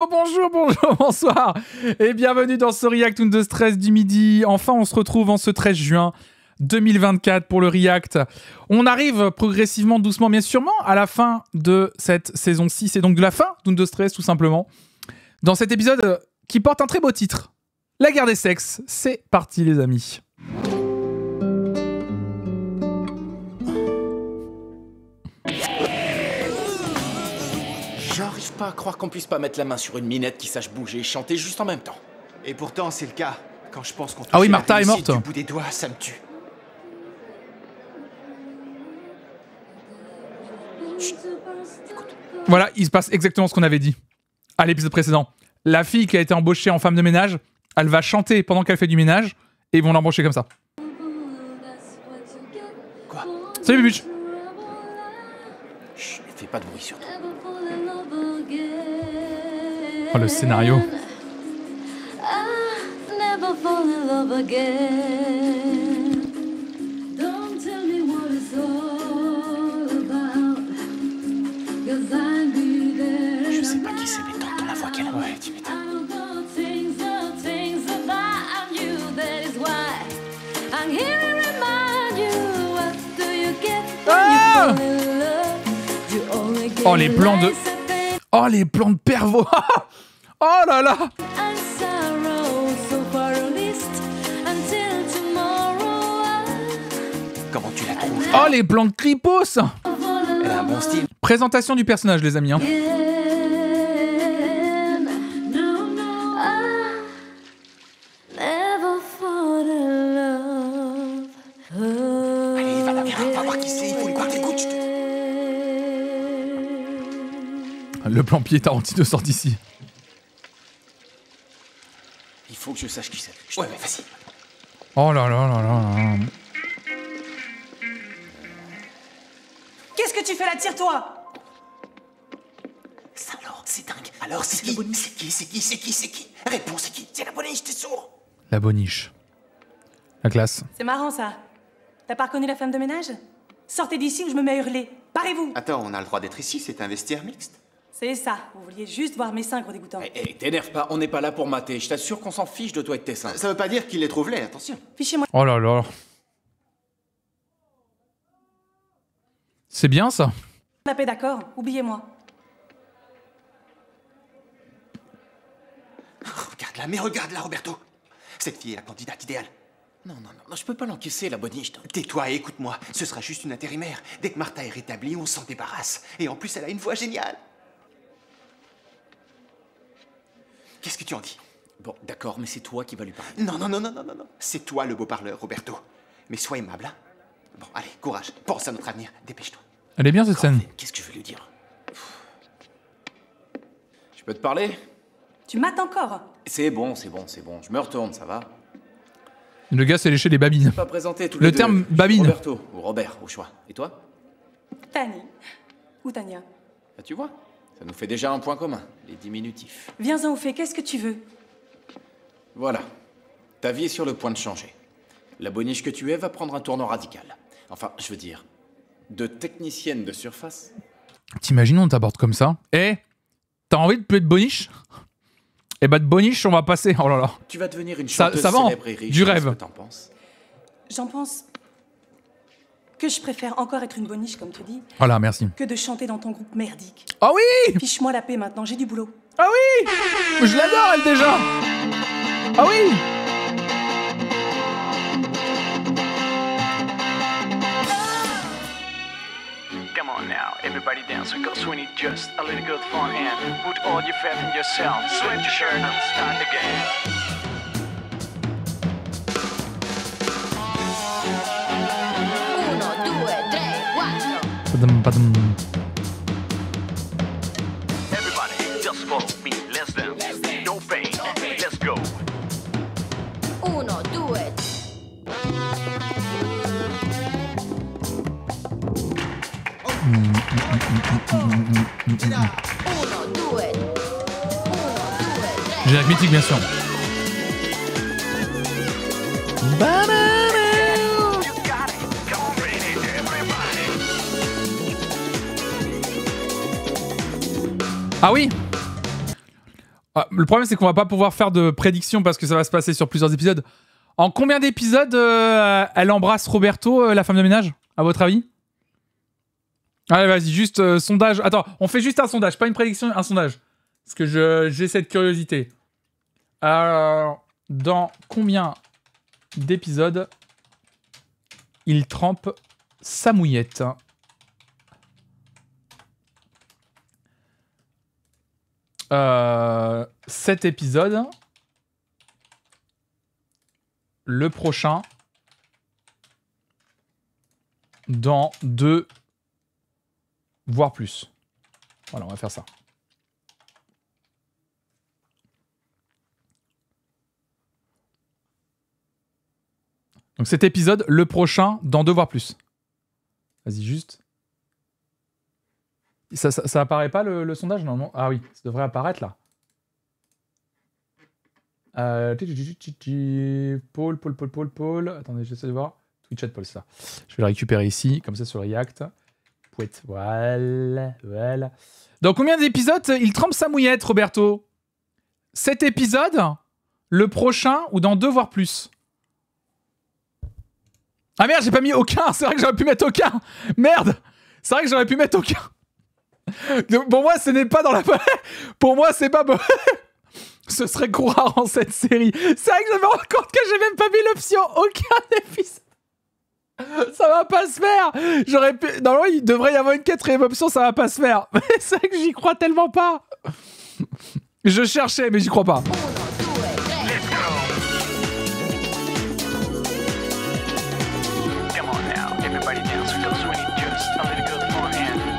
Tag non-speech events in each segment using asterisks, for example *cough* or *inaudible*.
Bonjour, bonjour, *laughs* bonsoir et bienvenue dans ce React de Stress du midi. Enfin, on se retrouve en ce 13 juin 2024 pour le React. On arrive progressivement, doucement, mais sûrement à la fin de cette saison 6 et donc de la fin de Stress tout simplement. Dans cet épisode qui porte un très beau titre, La guerre des sexes. C'est parti les amis. Pas à croire qu'on puisse pas mettre la main sur une minette qui sache bouger et chanter juste en même temps. Et pourtant, c'est le cas. Quand je pense qu'on Ah oui, Martha est morte. Du bout des doigts, ça me tue. Voilà, il se passe exactement ce qu'on avait dit à l'épisode précédent. La fille qui a été embauchée en femme de ménage, elle va chanter pendant qu'elle fait du ménage et ils vont l'embaucher comme ça. Quoi? Salut Bubuch Chut, fais pas de bruit surtout. I'll be there. Je sais pas qui c'est, mais t'entends la voix qu'elle a. Ouais, tu m'étonnes. I don't know things, the things about you. That is why I'm here to remind you. What do you get when Ah you fall in love? You only get Oh, les plans de- Oh les plans de pervot Oh là là. Comment tu la trouves? Oh les plans de cripos Elle a un bon style. Présentation du personnage les amis. hein. No, no, I never fall in love. Allez, va la viens, va voir qui c'est. Il faut lui voir les gouttes. je te- Le plan pied Tarantino sort d'ici. Il faut que je sache qui c'est. Ouais, mais vas-y. Oh là là là là là. Qu'est-ce que tu fais là? Tire-toi Ça alors, c'est dingue. Alors, c'est qui? C'est qui? C'est qui? C'est qui? C'est qui? Réponds, c'est qui? C'est la bonne t'es sourd La boniche. La classe. C'est marrant ça. T'as pas reconnu la femme de ménage? Sortez d'ici ou je me mets à hurler. Parez-vous Attends, on a le droit d'être ici, c'est un vestiaire mixte. C'est ça. Vous vouliez juste voir mes seins, gros dégoûtant. Eh, eh, t'énerve pas, on n'est pas là pour mater. Je t'assure qu'on s'en fiche de toi et de tes seins. Ça veut pas dire qu'il les trouve laids, attention. Fichez-moi. Oh là là. C'est bien ça. la paix, d'accord Oubliez-moi. Regarde-la, mais regarde-la, Roberto. Cette fille est la candidate idéale. Non, non, non, non, je peux pas l'encaisser, la boniche. Tais-toi et écoute-moi. Ce sera juste une intérimaire. Dès que Martha est rétablie, on s'en débarrasse. Et en plus, elle a une voix géniale. Qu'est-ce que tu en dis? Bon, d'accord, mais c'est toi qui vas lui parler. Non, non, non, non, non, non, non. C'est toi le beau parleur, Roberto. Mais sois aimable, hein. Bon, allez, courage. Pense à notre avenir. Dépêche-toi. Elle est bien cette scène. Qu'est-ce que je vais lui dire? Je peux te parler? Tu mates encore C'est bon, c'est bon, c'est bon. Je me retourne, ça va? Le gars s'est léché les babines. Pas présenter tous Le les deux. terme babine. Roberto ou Robert, au choix. Et toi? Tani. Ou Tania. Ah, Tu vois Ça nous fait déjà un point commun, les diminutifs. Viens-en au fait, qu'est-ce que tu veux? Voilà. Ta vie est sur le point de changer. La boniche que tu es va prendre un tournant radical. Enfin, je veux dire, de technicienne de surface. T'imagines, on t'aborde comme ça. Eh T'as envie de plus de boniche? Eh bah de boniche, on va passer. Oh là là. Tu vas devenir une Ça- chanteuse ça va, célèbre et riche. du qu'est-ce rêve. que t'en penses? J'en pense que je préfère encore être une boniche, comme tu dis, Voilà, merci. que de chanter dans ton groupe merdique. Ah oui Fiche-moi la paix maintenant, j'ai du boulot. Ah oui Je l'adore, elle déjà Ah oui Come on now, everybody dance because we need just a little good fun and put all your faith in yourself. Sweat your shirt and start the game. Padum, padum. Everybody, just follow me. Let's dance. No pain. Let's go. Uno, due, uno, due, uno, due, tre. Générique mythique, bien sûr. Ah oui Ah, le problème, c'est qu'on va pas pouvoir faire de prédiction parce que ça va se passer sur plusieurs épisodes. En combien d'épisodes euh, elle embrasse Roberto, euh, la femme de ménage, à votre avis? Allez, vas-y, juste euh, sondage. Attends, on fait juste un sondage, pas une prédiction, un sondage. Parce que j'ai cette curiosité. Alors, dans combien d'épisodes il trempe sa mouillette? Euh, 7 épisodes. Le prochain. Dans deux, voire plus. Voilà, on va faire ça. Donc cet épisode, le prochain, dans deux, voire plus. Vas-y, juste. Ça, ça, apparaît pas le, le sondage normalement Ah oui, ça devrait apparaître là. Euh, Paul, Paul, Paul, Paul, Paul. Attendez, j'essaie de voir. Twitch Paul, ça. Je vais le récupérer ici, comme ça sur React. Pouette. Voilà, voilà. Dans combien d'épisodes il trempe sa mouillette, Roberto? Cet épisode, le prochain ou dans deux voire plus? Ah merde, j'ai pas mis aucun. *laughs* C'est vrai que j'aurais pu mettre aucun. Merde. C'est vrai que j'aurais pu mettre aucun. Pour moi, ce n'est pas dans la. *laughs* Pour moi, c'est pas. *laughs* Ce serait rare en cette série. C'est vrai que je me rends compte que j'ai même pas mis l'option aucun *laughs* épisode. Ça va pas se faire. J'aurais pu. Normalement, il devrait y avoir une quatrième option. Ça va pas se faire. Mais c'est vrai que j'y crois tellement pas. Je cherchais, mais j'y crois pas.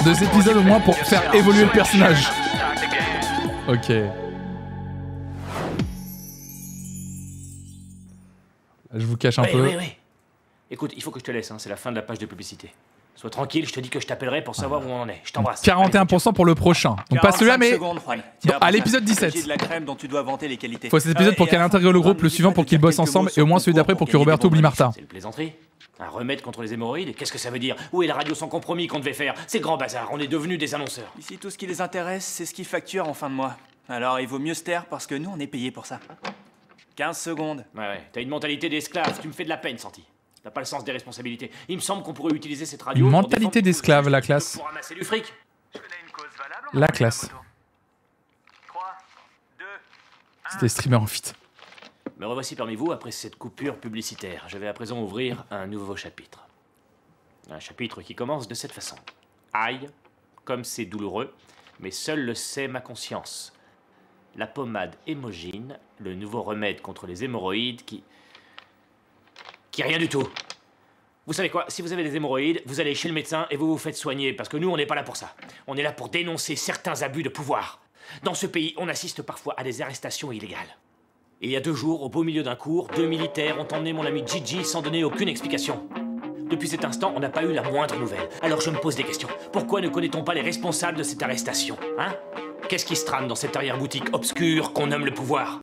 Deux épisodes au moins pour faire évoluer le personnage. Ok. Je vous cache un Oui, peu. oui, oui. Écoute, il faut que je te laisse, hein, c'est la fin de la page de publicité. Sois tranquille, je te dis que je t'appellerai pour savoir où on en est. Je t'embrasse. 41% pour le prochain. Donc pas celui-là, mais secondes, Juan. Bon, Tiens, à l'épisode ça. 17. Il s'agit de la crème dont tu dois vanter les qualités. faut cet épisode Euh, pour et qu'elle intègre le groupe le suivant pour qu'ils bossent ensemble et au moins celui d'après pour que Roberto oublie Martha. C'est une plaisanterie Un remède contre les hémorroïdes Qu'est-ce que ça veut dire? Où est la radio sans compromis qu'on devait faire? C'est le grand bazar, on est devenus des annonceurs. Ici, tout ce qui les intéresse, c'est ce qu'ils facturent en fin de mois. Alors, il vaut mieux se taire parce que nous, on est payés pour ça. 15 secondes. Ouais, ouais, t'as une mentalité d'esclave, tu me fais de la peine, Santi. T'as pas le sens des responsabilités. Il me semble qu'on pourrait utiliser cette radio. Une mentalité d'esclave, la classe. Pour ramasser du fric. Je connais une cause valable. La classe. 3, 2, C'était streamer en fit. Me revoici parmi vous après cette coupure publicitaire. Je vais à présent ouvrir un nouveau chapitre. Un chapitre qui commence de cette façon. Aïe, comme c'est douloureux, mais seul le sait ma conscience. La pommade hémogine, le nouveau remède contre les hémorroïdes qui... qui rien du tout. Vous savez quoi, si vous avez des hémorroïdes, vous allez chez le médecin et vous vous faites soigner, parce que nous, on n'est pas là pour ça. On est là pour dénoncer certains abus de pouvoir. Dans ce pays, on assiste parfois à des arrestations illégales. Il y a deux jours, au beau milieu d'un cours, deux militaires ont emmené mon ami Gigi sans donner aucune explication. Depuis cet instant, on n'a pas eu la moindre nouvelle. Alors je me pose des questions. Pourquoi ne connaît-on pas les responsables de cette arrestation Hein? Qu'est-ce qui se trame dans cette arrière-boutique obscure qu'on nomme le pouvoir?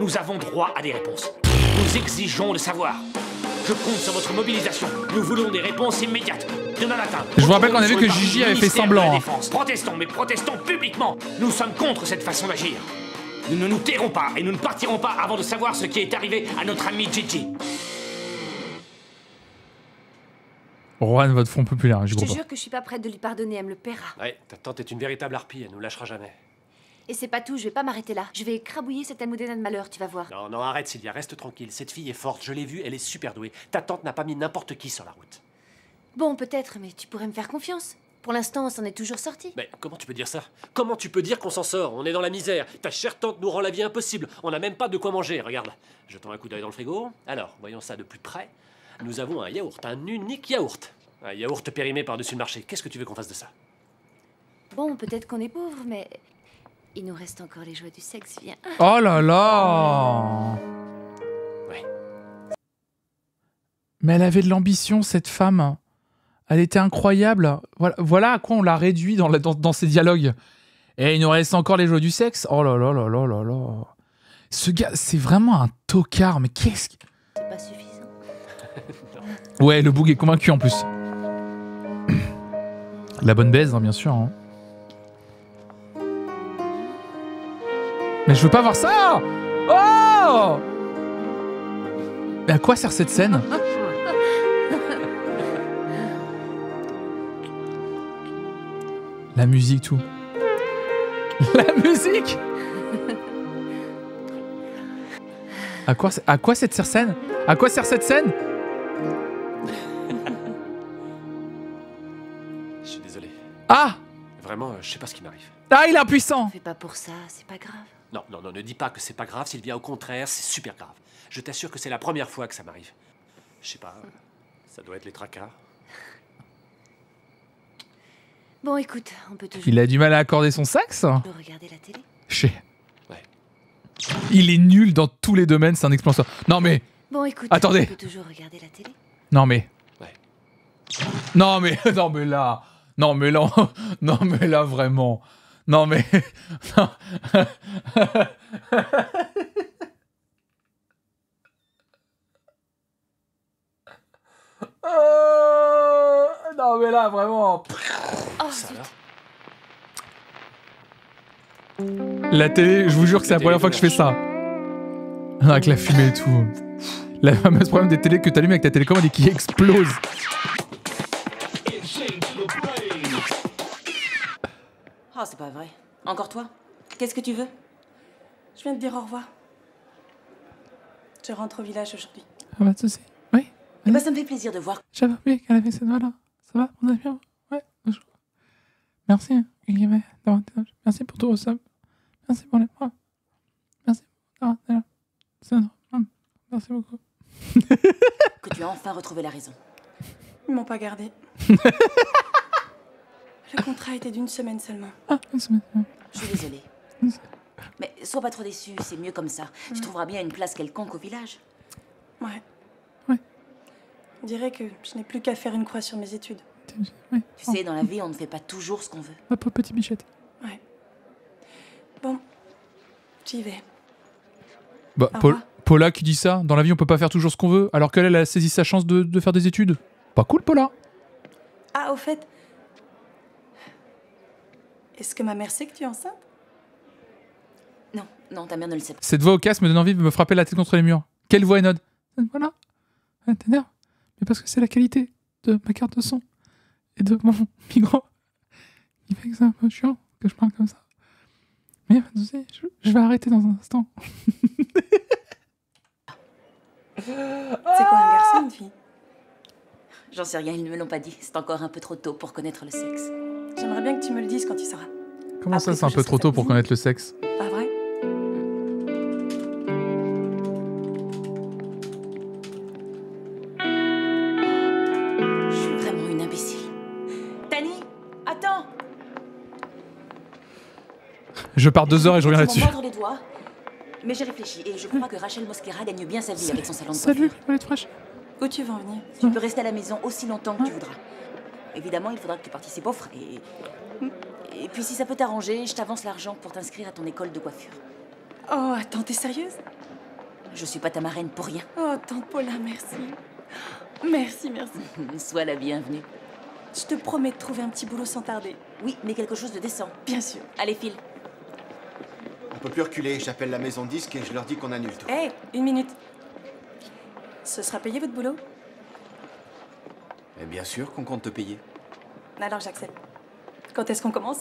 Nous avons droit à des réponses. Nous exigeons le savoir. Je compte sur votre mobilisation. Nous voulons des réponses immédiates. Demain matin. Je vous rappelle qu'on a vu que Gigi avait fait semblant, hein. Protestons, mais protestons publiquement. Nous sommes contre cette façon d'agir. Nous ne nous tairons pas et nous ne partirons pas avant de savoir ce qui est arrivé à notre ami Gigi. Rohan, votre front populaire, j'y Je te crois pas. jure que je suis pas prête de lui pardonner, elle me le paiera. Ouais, ta tante est une véritable harpie, elle nous lâchera jamais. Et c'est pas tout, je vais pas m'arrêter là. Je vais écrabouiller cette Almudena de malheur, tu vas voir. Non, non, arrête Sylvia, reste tranquille. Cette fille est forte, je l'ai vue, elle est super douée. Ta tante n'a pas mis n'importe qui sur la route. Bon, peut-être, mais tu pourrais me faire confiance. Pour l'instant, on s'en est toujours sorti. Mais comment tu peux dire ça? Comment tu peux dire qu'on s'en sort? On est dans la misère. Ta chère tante nous rend la vie impossible. On n'a même pas de quoi manger, regarde. Jetons un coup d'œil dans le frigo. Alors, voyons ça de plus près. Nous avons un yaourt, un unique yaourt. Un yaourt périmé par-dessus le marché. Qu'est-ce que tu veux qu'on fasse de ça? Bon, peut-être qu'on est pauvre, mais il nous reste encore les joies du sexe, viens. Oh là là Ouais. Mais elle avait de l'ambition, cette femme. Elle était incroyable. Voilà, voilà à quoi on l'a réduit dans, la- dans, dans ces dialogues. Et il nous reste encore les joies du sexe. Oh là là là là là là. Ce gars, c'est vraiment un tocard. Mais qu'est-ce que... C'est pas suffisant. *laughs* Ouais, le boug est convaincu en plus. La bonne baise, hein, bien sûr. hein. Mais je veux pas voir ça Oh Mais à quoi sert cette scène? *laughs* La musique, tout. La musique À quoi, à quoi cette scène? À quoi sert cette scène? Je suis désolé. Ah Vraiment, euh, je sais pas ce qui m'arrive. Ah, il est impuissant Fais pas pour ça, c'est pas grave. Non, non, non, ne dis pas que c'est pas grave, Sylvia. Au contraire, c'est super grave. Je t'assure que c'est la première fois que ça m'arrive. Je sais pas, ça doit être les tracas. Bon, écoute, on peut toujours Il a du mal à accorder son sexe regarder la télé. Sais. Il est nul dans tous les domaines, c'est un exploiteur. Non mais... Bon, écoute, Attendez. on peut toujours regarder la télé. Non mais... Non mais... *laughs* Non mais là... Non mais là... *laughs* Non mais là vraiment... Non mais... *laughs* Non. Euh, Non mais là vraiment... Oh, Ça La télé, je vous jure que c'est la première fois que je fais ça. Avec la fumée et tout. La fameuse problème des télés que t'allumes avec ta télécommande et qui explose. Oh, c'est pas vrai. Encore toi? Qu'est-ce que tu veux? Je viens de dire au revoir. Je rentre au village aujourd'hui. Ah bah tu sais. Oui. Ben, ça me fait plaisir de voir. J'avais oublié qu'elle avait cette voix-là. Ça va, on a bonjour. Merci. Merci pour tout, Sam. Merci pour les points. Merci. Merci beaucoup. *laughs* que tu as enfin retrouvé la raison. Ils m'ont pas gardé. *laughs* Le contrat était d'une semaine seulement. Ah, une semaine. Je suis désolée. Mais sois pas trop déçu, c'est mieux comme ça. Tu trouveras bien une place quelconque au village. Ouais. Ouais. On dirait que je n'ai plus qu'à faire une croix sur mes études. Tu sais, dans la vie, on ne fait pas toujours ce qu'on veut. Ma pauvre petite bichette. Ouais. Bon, j'y vais. Bah, Au Paul-. Paula qui dit ça. Dans la vie, on peut pas faire toujours ce qu'on veut, alors qu'elle, elle a saisi sa chance de, de faire des études. Pas cool, Paula. Ah, au fait. Est-ce que ma mère sait que tu es enceinte? Non, non, ta mère ne le sait pas. Cette voix au casque me donne envie de me frapper la tête contre les murs. Quelle voix énode Voilà. Elle t'énerve. Mais parce que c'est la qualité de ma carte de son et de mon *laughs* micro qui fait que c'est un peu chiant que je parle comme ça. Mais pas de souci, je, je vais arrêter dans un instant. *laughs* C'est quoi un garçon, une fille? J'en sais rien, ils ne me l'ont pas dit. C'est encore un peu trop tôt pour connaître le sexe. J'aimerais bien que tu me le dises quand tu sauras. Comment ça, c'est un peu trop tôt pour connaître le sexe? Je pars deux heures et je reviens là-dessus. Mais j'ai réfléchi et je crois que Rachel Mosquera gagne bien sa vie avec son salon de Salut. Paulette Fraîche. Où tu veux en venir Tu peux rester à la maison aussi longtemps que tu voudras. Évidemment, il faudra que tu participes aux frais. Et, et puis, si ça peut t'arranger, je t'avance l'argent pour t'inscrire à ton école de coiffure. Oh, attends, t'es sérieuse? Je suis pas ta marraine pour rien. Oh, tante Paula, merci. Merci, merci. *laughs* Sois la bienvenue. Je te promets de trouver un petit boulot sans tarder. Oui, mais quelque chose de décent. Bien sûr. Allez, file. On peut plus reculer, j'appelle la maison disque et je leur dis qu'on annule tout. Hé, une minute. Ce sera payé votre boulot? Et bien sûr qu'on compte te payer. Alors j'accepte. Quand est-ce qu'on commence?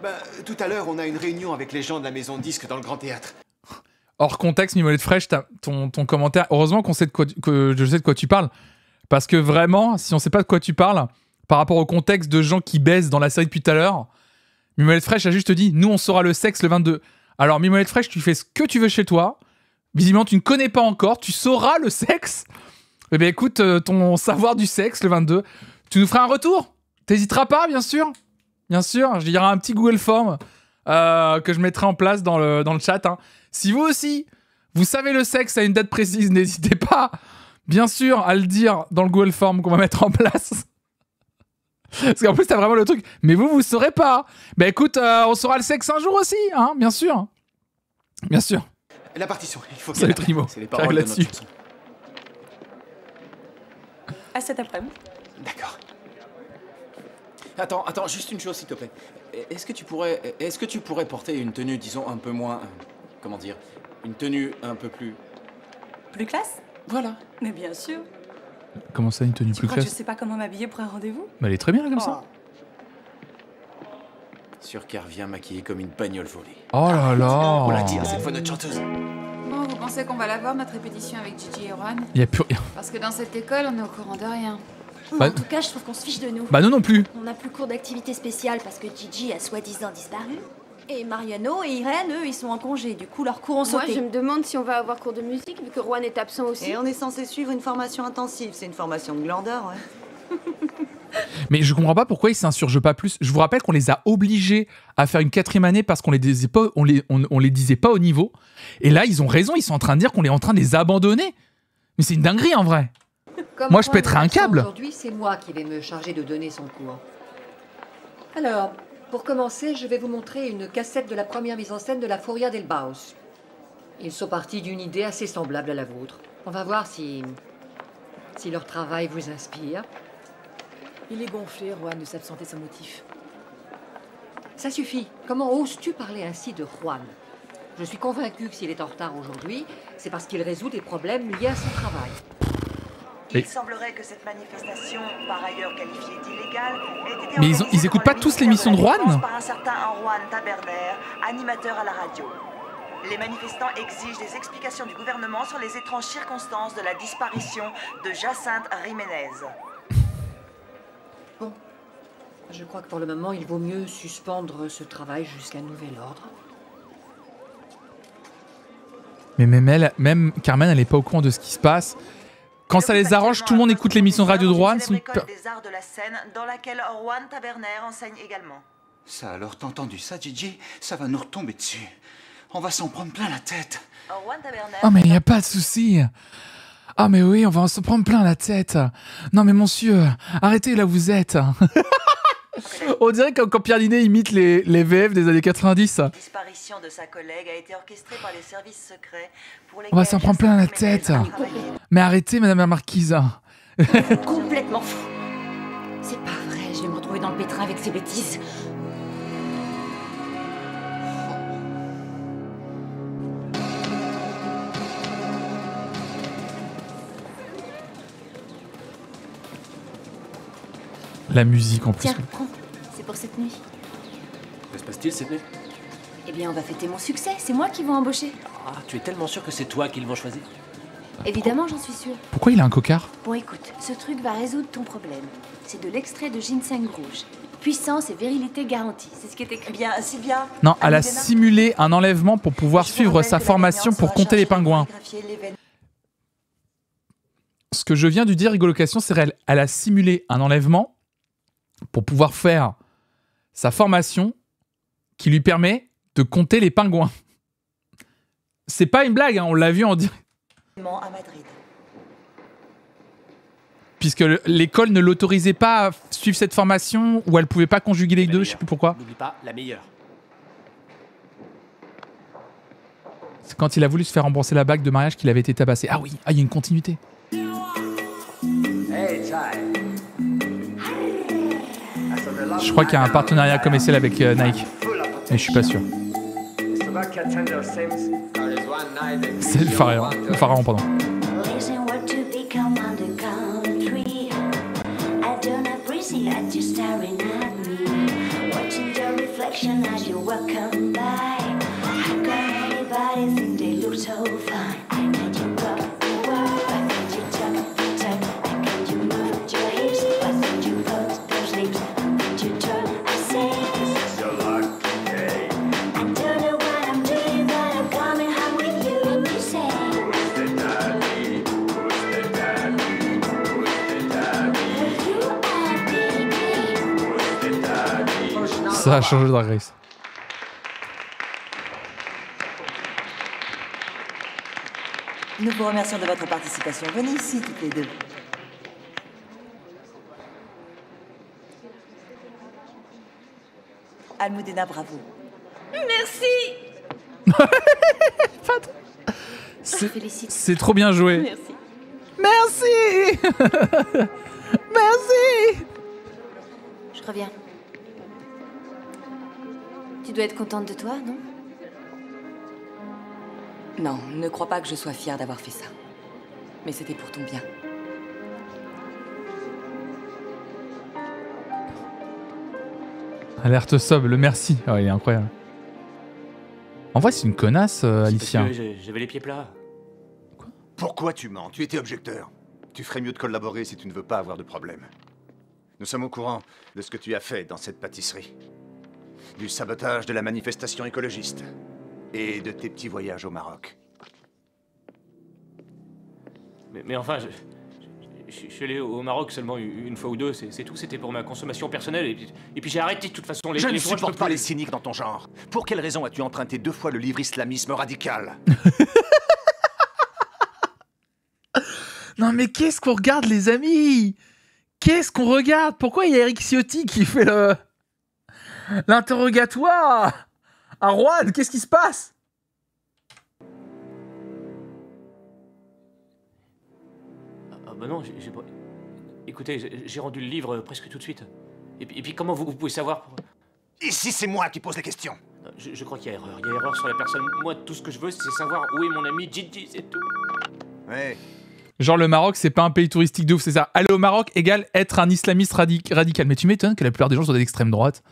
Bah, tout à l'heure, on a une réunion avec les gens de la maison disque dans le grand théâtre. Hors contexte, Mimolette Fraîche, t'as- ton, ton commentaire. Heureusement qu'on sait de quoi tu- que je sais de quoi tu parles. Parce que vraiment, si on sait pas de quoi tu parles, par rapport au contexte de gens qui baissent dans la série depuis tout à l'heure, Mimolette Fraîche a juste dit Nous, on saura le sexe le 22. Alors, Mimolette Fraîche, tu fais ce que tu veux chez toi. Visiblement, tu ne connais pas encore. Tu sauras le sexe. Eh bien, écoute, euh, ton savoir du sexe le 22, tu nous feras un retour? T'hésiteras pas, bien sûr? Bien sûr, y aura un petit Google Form euh, que je mettrai en place dans le, dans le chat. hein. Si vous aussi, vous savez le sexe à une date précise, *laughs* n'hésitez pas, bien sûr, à le dire dans le Google Form qu'on va mettre en place. Parce qu'en plus, t'as vraiment le truc. Mais vous, vous saurez pas. Bah écoute, euh, on saura le sexe un jour aussi, hein, bien sûr. Bien sûr. La partition, il faut Salut qu'elle- Trimo. C'est les paroles de notre là-dessus. chanson. À cet après-midi. D'accord. Attends, attends, juste une chose s'il te plaît. est-ce que tu pourrais, est-ce que tu pourrais porter une tenue, disons, un peu moins, euh, comment dire, une tenue un peu plus. Plus classe? Voilà. Mais bien sûr. Comment ça, une tenue Tu plus crois que je classe sais pas comment m'habiller pour un rendez-vous Mais elle est très bien là, comme ça. Sûr qu'elle revient maquillée comme une bagnole volée. Oh là là On la tire, cette fois notre chanteuse. Bon, vous pensez qu'on va la voir, notre répétition avec Gigi et Juan Il y a plus rien. Parce que dans cette école, on est au courant de rien. Bah- en tout cas, je trouve qu'on se fiche de nous. Bah, nous non plus. On n'a plus cours d'activité spéciale parce que Gigi a soi-disant disparu. Et Mariano et Irène, eux, ils sont en congé. Du coup, leurs cours ont Moi, sauté. je me demande si on va avoir cours de musique vu que Juan est absent aussi. Et on est censé suivre une formation intensive. C'est une formation de glandeur, ouais. *laughs* Mais je comprends pas pourquoi ils s'insurgent pas plus. Je vous rappelle qu'on les a obligés à faire une quatrième année parce qu'on les disait pas, on les, on, on les disait pas au niveau. Et là, ils ont raison. Ils sont en train de dire qu'on est en train de les abandonner. Mais c'est une dinguerie en vrai. Comme Moi, je est un câble. Aujourd'hui, c'est moi qui vais me charger de donner son cours. Alors, pour commencer, je vais vous montrer une cassette de la première mise en scène de la Furia del Baos. Ils sont partis d'une idée assez semblable à la vôtre. On va voir si. si leur travail vous inspire. Il est gonflé, Juan, de s'absenter sans motif. Ça suffit. Comment oses-tu parler ainsi de Juan? Je suis convaincue que s'il est en retard aujourd'hui, c'est parce qu'il résout des problèmes liés à son travail. Mais- Il semblerait que cette manifestation, par ailleurs qualifiée d'illégale, ait été Mais ils, ont- ils écoutent pas tous l'émission de Défense par un certain Juan Taberner, animateur à la radio. Les manifestants exigent des explications du gouvernement sur les étranges circonstances de la disparition de Jacinthe Jiménez. Je crois que pour le moment, il vaut mieux suspendre ce travail jusqu'à nouvel ordre. Mais même elle, même Carmen, elle est pas au courant de ce qui se passe. Quand ça les arrange, tout le monde écoute l'émission de radio de. Célèbre c'est une école des arts de la scène dans laquelle Juan Taberner enseigne également. Ça alors, t'as entendu ça, Gigi? Ça va nous retomber dessus. On va s'en prendre plein la tête. Juan Taberner Oh mais il n'y a pas de souci. Ah mais oui, on va en se prendre plein la tête. Non mais monsieur, arrêtez là où vous êtes. *laughs* *laughs* on dirait que quand Pierre Ninet imite les, les VF des années 90. La disparition de sa collègue a été orchestrée par les services secrets pour On va s'en prendre plein la tête. Mais arrêtez madame la marquise. Complètement fou. C'est pas vrai, je vais me retrouver dans le pétrin avec ces bêtises. La musique en plus. Tiens, prends. C'est pour cette nuit. Que se passe-t-il cette nuit? Eh bien, on va fêter mon succès. C'est moi qui vais embaucher. Ah, tu es tellement sûr que c'est toi qu'ils vont choisir Évidemment, j'en suis sûre. Pourquoi il a un cocard Bon, écoute, ce truc va résoudre ton problème. C'est de l'extrait de ginseng rouge. Puissance et virilité garantie. C'est ce qui est écrit. Bien, Sylvia. Non, elle a Almudena, simulé un enlèvement pour pouvoir suivre sa formation pour compter les pingouins. Ce que je viens de dire, rigolocation, c'est réel. Elle a simulé un enlèvement pour pouvoir faire sa formation qui lui permet de compter les pingouins. C'est pas une blague, hein, on l'a vu en direct. à Madrid. Puisque le- l'école ne l'autorisait pas à suivre cette formation ou elle pouvait pas conjuguer les deux, je sais plus pourquoi. N'oublie pas, la meilleure. C'est quand il a voulu se faire rembourser la bague de mariage qu'il avait été tabassé. Ah oui, ah, il y a une continuité. Je crois qu'il y a un partenariat commercial avec euh, Nike. Mais je suis pas sûr. C'est le pharaon. Le pharaon, pardon. As you walk by. How can anybody think they look so fine? Ça a changé de Drag Race. Nous vous remercions de votre participation. Venez ici, toutes les deux. Almudena, bravo. Merci. *laughs* C'est- C'est trop bien joué. Merci. Merci *laughs* Je reviens. Dois être contente de toi, non Non, ne crois pas que je sois fière d'avoir fait ça. Mais c'était pour ton bien. Alerte sub, le merci. Ah, il est incroyable. En vrai, c'est une connasse, euh, Parce Alicia. J'avais les pieds plats. Pourquoi tu mens? Tu étais objecteur. Tu ferais mieux de collaborer si tu ne veux pas avoir de problème. Nous sommes au courant de ce que tu as fait dans cette pâtisserie. Du sabotage de la manifestation écologiste. Et de tes petits voyages au Maroc. Mais, mais enfin, je, je- je suis allé au Maroc seulement une fois ou deux, c'est tout. C'était pour ma consommation personnelle. Et puis, et puis j'ai arrêté de toute façon. Les, je les ne supporte pas plus. les cyniques dans ton genre. Pour quelle raison as-tu emprunté deux fois le livre Islamisme radical? *laughs* Non mais qu'est-ce qu'on regarde les amis? Qu'est-ce qu'on regarde? Pourquoi il y a Eric Ciotti qui fait le l'interrogatoire à Juan Qu'est-ce qui se passe? Ah bah non, j'ai pas. Écoutez, j'ai- rendu le livre presque tout de suite. Et puis, et puis comment vous, vous pouvez savoir pour- Ici, c'est moi qui pose les questions. je, je crois qu'il y a erreur. Il y a erreur sur la personne. Moi, tout ce que je veux, c'est savoir où est mon ami Gigi, c'est tout. Ouais. Genre le Maroc, c'est pas un pays touristique de ouf, c'est ça. Aller au Maroc égale être un islamiste radi- radical. Mais tu m'étonnes que la plupart des gens soient d'extrême droite.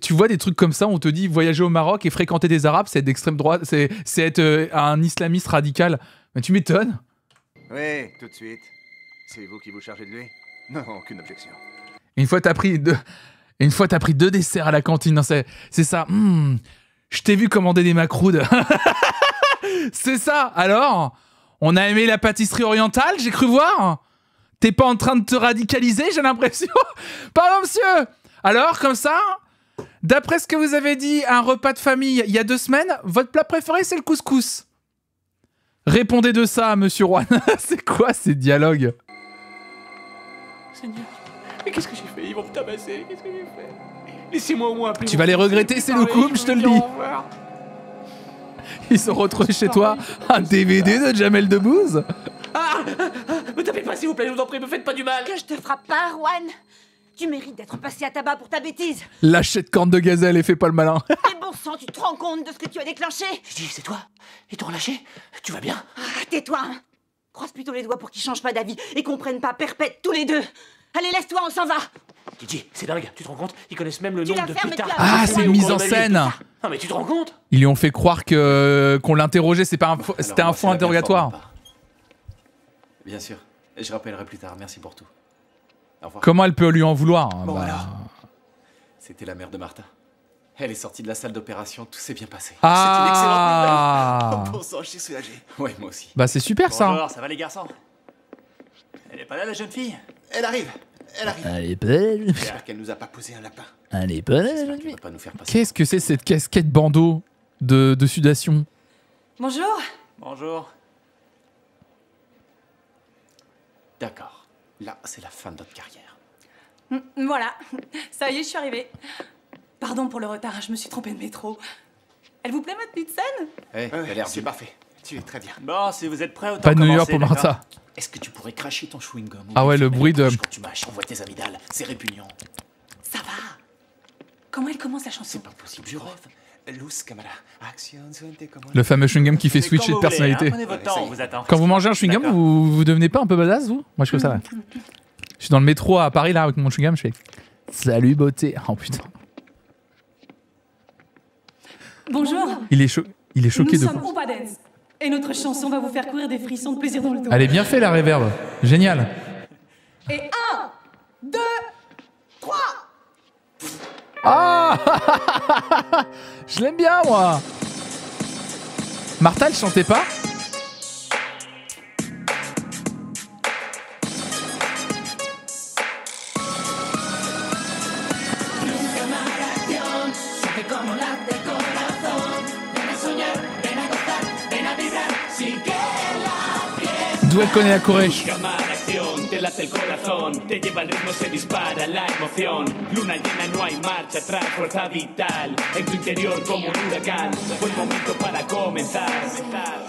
Tu vois des trucs comme ça, on te dit voyager au Maroc et fréquenter des Arabes, c'est être d'extrême droite, c'est c'est être euh, un islamiste radical. Mais tu m'étonnes. Oui, tout de suite. C'est vous qui vous chargez de lui? Non, aucune objection. Et une fois t'as pris deux, et une fois t'as pris deux desserts à la cantine, c'est ça. Hmm, je t'ai vu commander des macroudes. *laughs* c'est ça. Alors, on a aimé la pâtisserie orientale, j'ai cru voir? T'es pas en train de te radicaliser, j'ai l'impression? Pardon, monsieur. Alors, comme ça, d'après ce que vous avez dit à un repas de famille il y a deux semaines, votre plat préféré c'est le couscous. Répondez de ça, monsieur Juan. *laughs* c'est quoi ces dialogues? Seigneur, mais qu'est-ce que j'ai fait? Ils vont me tabasser. Qu'est-ce que j'ai fait? Laissez-moi au moins appeler Tu vas les regretter, c'est parler, loukoum, je te le dis. Ils sont retrouvés chez toi un DVD de Jamel Debbouze Ah Me tapez pas, s'il vous plaît, je vous en prie, me faites pas du mal. Que je te frappe pas, Juan Tu mérites d'être passé à tabac pour ta bêtise Lâchez de corne de gazelle et fais pas le malin. *laughs* Mais bon sang, tu te rends compte de ce que tu as déclenché Je dis, c'est toi Ils t'ont relâché Tu vas bien? Ah, Tais-toi hein. Croise plutôt les doigts pour qu'ils changent pas d'avis et qu'on prenne pas perpète tous les deux Allez, laisse-toi, on s'en va Gigi, c'est dingue, tu te rends compte? Ils connaissent même le Tu nom de Peter. Ah, c'est une mise en scène. Non mais tu te rends compte? Ils lui ont fait croire que qu'on l'interrogeait, c'est pas un faux- c'était un faux interrogatoire. Bien sûr. Je rappellerai plus tard. Merci pour tout. Comment elle peut lui en vouloir Bon, Bah, alors. C'était la mère de Martha. Elle est sortie de la salle d'opération, tout s'est bien passé. Ah. C'est une excellente nouvelle. Oh, bon sang, je suis soulagé. Ouais, moi aussi. Bah c'est super ça. Bonjour, ça va les garçons? Elle est pas là la jeune fille? Elle arrive. Elle arrive. Elle est belle. J'espère qu'elle nous a pas posé un lapin. Elle est bonne. Elle va pas nous faire passer. Qu'est-ce que c'est cette casquette bandeau de, de sudation? Bonjour. Bonjour. D'accord. Là, c'est la fin de notre carrière. Voilà, ça y est, je suis arrivée. Pardon pour le retard, je me suis trompée de métro. Elle vous plaît ma petite scène? Eh, Ouais, t'as l'air c'est parfait. Tu es très bien. Bon, si vous êtes prêts, autant Pas de New York pour Martha. Est-ce que tu pourrais cracher ton chewing-gum Ah ouais, le bruit la de- Quand tu mâches, on voit tes amygdales. C'est répugnant. Ça va Comment elle commence la chanson? C'est pas possible, je rêve. Le fameux chewing-gum qui fait switcher de vous voulez, personnalité. hein, Prenez votre temps, on vous attend. Quand vous mangez un chewing-gum, vous, vous devenez pas un peu badass, vous? Moi, je fais ça. là. Je suis dans le métro à Paris, là, avec mon chewing-gum, je fais Salut, beauté. Oh putain. Bonjour. Il est, cho- il est choqué Nous de sommes Dance. Et notre chanson va vous faire courir des frissons de plaisir dans le dos. Elle est bien fait, la réverb. Génial. Et un, deux. Ah *laughs* Je l'aime bien, moi. Martha, elle chantait pas. D'où elle connaît la Corée te late el corazón, te lleva el ritmo, se dispara la emoción. Luna llena, no hay marcha atrás, fuerza vital. En tu interior como un huracán, buen momento para comenzar.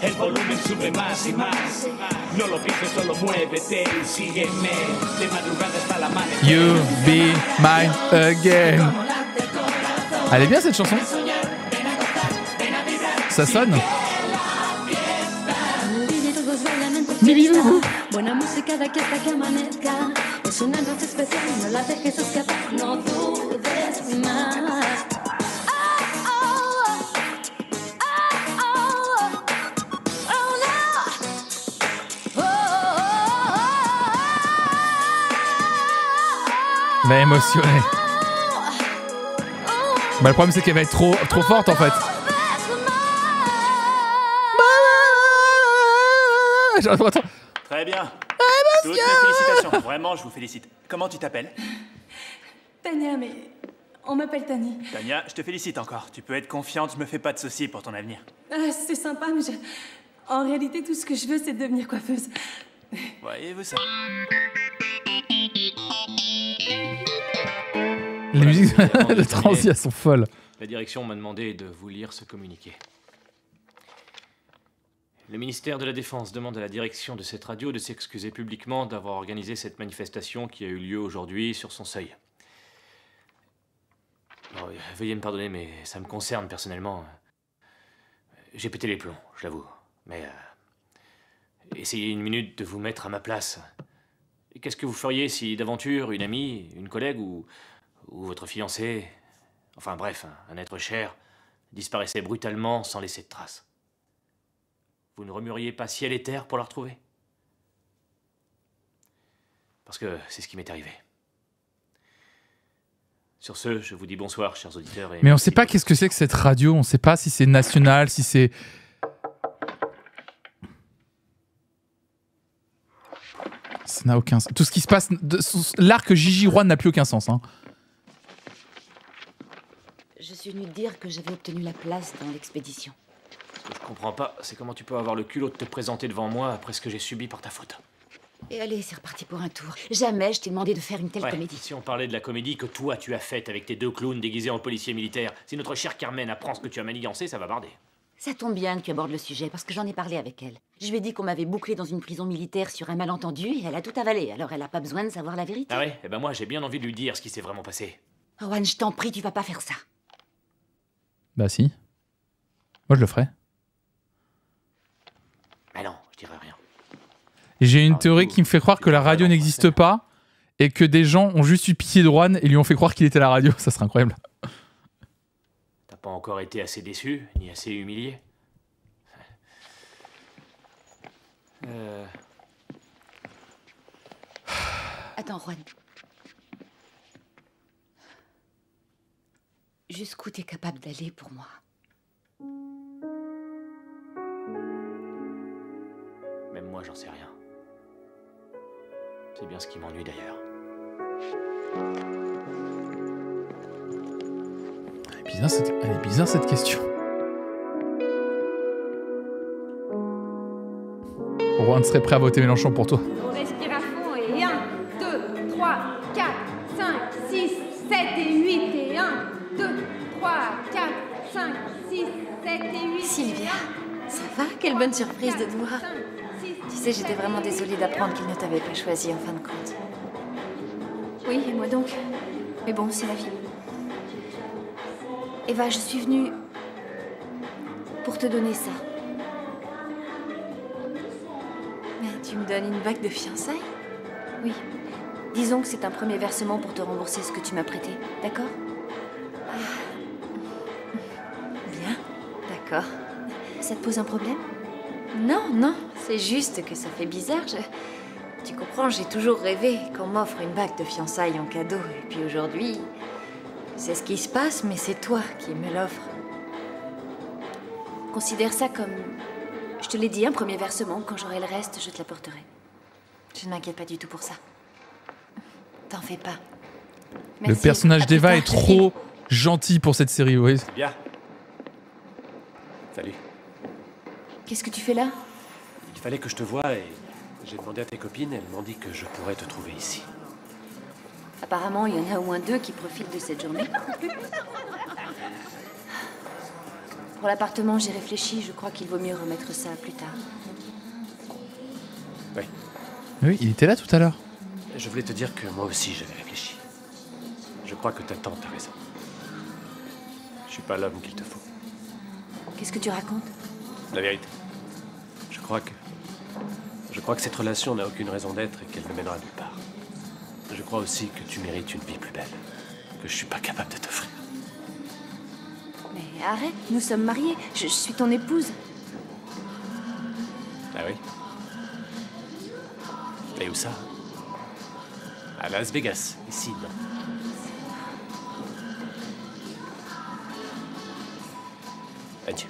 El volumen sube más y más. No lo pienses, solo muévete y sígueme. De madrugada hasta la amanecer. You be mine again. Elle est bien cette chanson Ça sonne Buena música de aquí hasta que amanezca. Es una noche especial, no la dejes escapar, no dudes más. Elle va émotionner. Bah, le problème, c'est qu'elle va être trop, trop forte en fait. J'ai l'impression- Très bien. Ah, Toutes mes félicitations. Vraiment, je vous félicite. Comment tu t'appelles? Tania, mais on m'appelle Tani. Tania, je te félicite encore. Tu peux être confiante, je me fais pas de soucis pour ton avenir. Ah, c'est sympa, mais je- en réalité, tout ce que je veux, c'est devenir coiffeuse. Voyez-vous ça? Les musiques *laughs* de transi, elles sont folles. La direction m'a demandé de vous lire ce communiqué. Le ministère de la Défense demande à la direction de cette radio de s'excuser publiquement d'avoir organisé cette manifestation qui a eu lieu aujourd'hui sur son seuil. Euh, veuillez me pardonner, mais ça me concerne personnellement. J'ai pété les plombs, je l'avoue. Mais euh, essayez une minute de vous mettre à ma place. Qu'est-ce que vous feriez si d'aventure une amie, une collègue ou, ou votre fiancé, enfin bref, un être cher, disparaissait brutalement sans laisser de traces? Vous ne remueriez pas ciel et terre pour la retrouver? Parce que c'est ce qui m'est arrivé. Sur ce, je vous dis bonsoir, chers auditeurs. Et Mais on sait pas qu'est-ce que c'est que cette radio, on sait pas si c'est national, si c'est. Ça n'a aucun sens. Tout ce qui se passe. de- L'arc Gigi Juan n'a plus aucun sens. Hein. Je suis venue te dire que j'avais obtenu la place dans l'expédition. Comprends pas, c'est comment tu peux avoir le culot de te présenter devant moi après ce que j'ai subi par ta faute. Et allez, c'est reparti pour un tour. Jamais je t'ai demandé de faire une telle Ouais, comédie. Si on parlait de la comédie que toi tu as faite avec tes deux clowns déguisés en policiers militaires, si notre chère Carmen apprend ce que tu as manigancé, ça va barder. Ça tombe bien que tu abordes le sujet parce que j'en ai parlé avec elle. Je lui ai dit qu'on m'avait bouclé dans une prison militaire sur un malentendu et elle a tout avalé. Alors elle a pas besoin de savoir la vérité. Ah ouais? Eh ben moi j'ai bien envie de lui dire ce qui s'est vraiment passé. Rowan, je t'en prie, tu vas pas faire ça. Bah si. Moi je le ferais. Ah non, je dirais rien. J'ai une théorie qui me fait croire que la radio n'existe pas et que des gens ont juste eu pitié de Juan et lui ont fait croire qu'il était à la radio. *laughs* Ça serait incroyable. T'as pas encore été assez déçu, ni assez humilié Euh, Attends, Juan. Jusqu'où t'es capable d'aller pour moi? Même moi j'en sais rien. C'est bien ce qui m'ennuie d'ailleurs. Elle est bizarre cette, elle est bizarre, cette question. Juan serait prêt à voter Mélenchon pour toi. On respire à fond et 1, 2, 3, 4, 5, 6, 7 et 8 et 1, 2, 3, 4, 5, 6, 7 et 8. Sylvia, ça va? Quelle bonne surprise de te voir. Tu sais, j'étais vraiment désolée d'apprendre qu'il ne t'avait pas choisi en fin de compte. Oui, et moi donc? Mais bon, c'est la vie. Eva, je suis venue pour te donner ça. Mais tu me donnes une bague de fiançailles? Oui. Disons que c'est un premier versement pour te rembourser ce que tu m'as prêté, d'accord? Ah. Bien, d'accord. Ça te pose un problème? Non, non, c'est juste que ça fait bizarre. je- Tu comprends, j'ai toujours rêvé qu'on m'offre une bague de fiançailles en cadeau. Et puis aujourd'hui, c'est ce qui se passe, mais c'est toi qui me l'offres. Considère ça comme. Je te l'ai dit, un premier versement. Quand j'aurai le reste, je te l'apporterai. Je ne m'inquiète pas du tout pour ça. T'en fais pas. Le personnage d'Eva est trop gentil pour cette série, oui. Bien. Salut. Qu'est-ce que tu fais là? Il fallait que je te voie et j'ai demandé à tes copines, elles m'ont dit que je pourrais te trouver ici. Apparemment, il y en a au moins deux qui profitent de cette journée. Pour l'appartement, j'ai réfléchi. Je crois qu'il vaut mieux remettre ça plus tard. Oui. Oui, il était là tout à l'heure. Je voulais te dire que moi aussi j'avais réfléchi. Je crois que ta tante a raison. Je suis pas l'homme qu'il te faut. Qu'est-ce que tu racontes? La vérité. Je crois que. Je crois que cette relation n'a aucune raison d'être et qu'elle ne mènera nulle part. Je crois aussi que tu mérites une vie plus belle. Que je suis pas capable de t'offrir. Mais arrête, nous sommes mariés. Je, je suis ton épouse. Ah oui? Et où ça? À Las Vegas, ici, non? Adieu,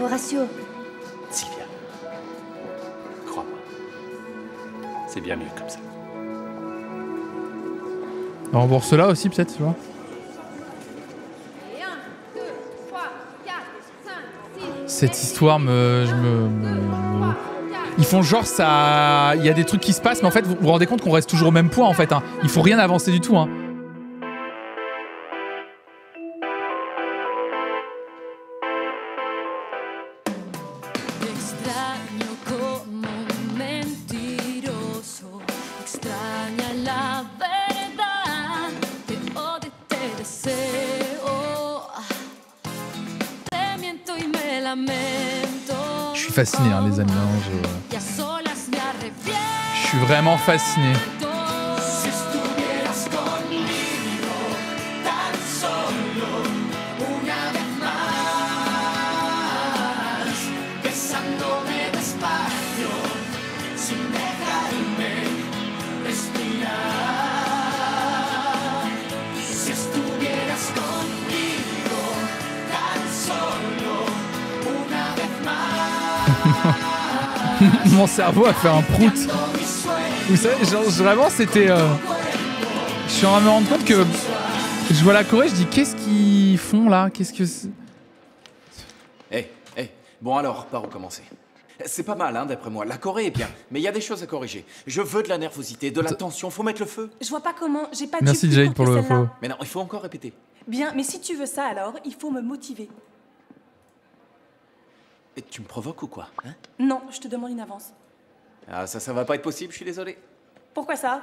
Horatio, comme ça. Rembourse là aussi, peut-être, tu vois. Et 1, 2, 3, 4, 5, 6. Cette histoire me. Ils font genre ça. Il y a des trucs qui se passent, mais en fait, vous vous rendez compte qu'on reste toujours au même point en fait. Hein. Il faut rien avancer du tout. Hein. Fasciné, hein, les amis. je-. Je suis vraiment fasciné. Cerveau a fait un prout. Vous savez, genre, vraiment, c'était. euh, Je suis en train de me rendre compte que je vois la Corée, je dis qu'est-ce qu'ils font là? Qu'est-ce que c'est? Eh, eh, bon alors, par où commencer? C'est pas mal, hein, d'après moi. La Corée est bien, mais il y a des choses à corriger. Je veux de la nervosité, de la tension, faut mettre le feu. Je vois pas comment. J'ai pas Merci du Jade pour le follow. Mais non, il faut encore répéter. Bien, mais si tu veux ça alors, il faut me motiver. Et tu me provoques ou quoi hein? Non, je te demande une avance. Ah, ça, ça va pas être possible, je suis désolé. Pourquoi ça?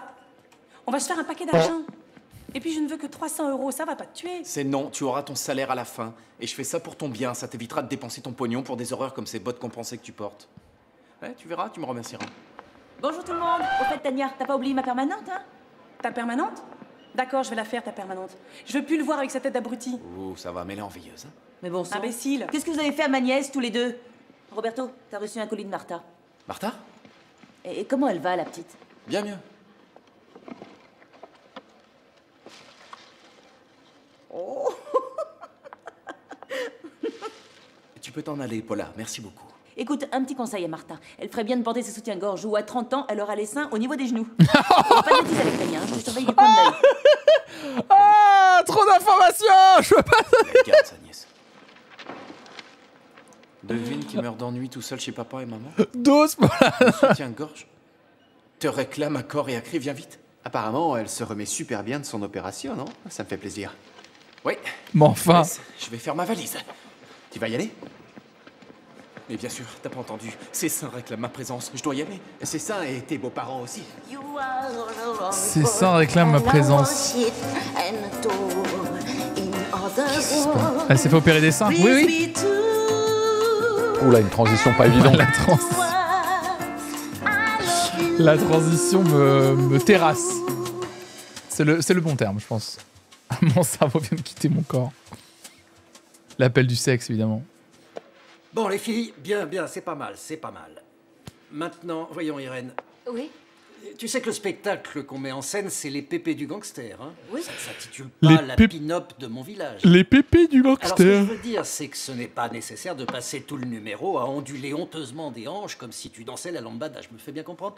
On va se faire un paquet d'argent. Et puis je ne veux que 300 euros, ça va pas te tuer. C'est non, tu auras ton salaire à la fin. Et je fais ça pour ton bien, ça t'évitera de dépenser ton pognon pour des horreurs comme ces bottes compensées que tu portes. Ouais, tu verras, tu me remercieras. Bonjour tout le monde. Au fait, Tania, t'as pas oublié ma permanente, hein? Ta permanente? D'accord, je vais la faire, ta permanente. Je veux plus le voir avec sa tête d'abruti. Ouh, ça va, mais elle est envieuse. Hein Mais bon sang. Imbécile. Qu'est-ce que vous avez fait à ma nièce, tous les deux? Roberto, t'as reçu un colis de Martha. Martha? Et, comment elle va, la petite? Bien mieux. Oh *laughs* Tu peux t'en aller, Paula, merci beaucoup. Écoute, un petit conseil à Martha. Elle ferait bien de porter ses soutiens-gorge ou à 30 ans, elle aura les seins au niveau des genoux. *laughs* Pas de bêtises avec hein, je surveille du coin de l'œil. Ah Trop d'informations Je veux pas. *laughs* Regarde sa nièce. Devine qui meurt d'ennui tout seul chez papa et maman Dose, Paula Soutiens-gorge Te réclame à corps et à cri, viens vite. Apparemment, elle se remet super bien de son opération, non? Ça me fait plaisir. Oui. Mais enfin. Laisse, Je vais faire ma valise. Tu vas y aller? Mais bien sûr, t'as pas entendu. Ces saints réclament ma présence. Je dois y aller. C'est ça, et tes beaux-parents aussi. C'est ça, réclame ma présence. Elle s'est fait opérer des seins Oui, oui. Oula, une transition pas évidente. La, trans- La transition me, me terrasse. C'est le, c'est le bon terme, je pense. *laughs* Mon cerveau vient de quitter mon corps. L'appel du sexe, évidemment. Bon, les filles, bien, bien, c'est pas mal, c'est pas mal. Maintenant, voyons, Irène. Oui Tu sais que le spectacle qu'on met en scène, c'est les pépés du gangster, hein Oui. Ça ne s'intitule Les pas la pép- pin-up de mon village. Les pépés du Alors, ce que gangster. je veux dire, c'est que ce n'est pas nécessaire de passer tout le numéro à onduler honteusement des hanches comme si tu dansais la lambada. Je me fais bien comprendre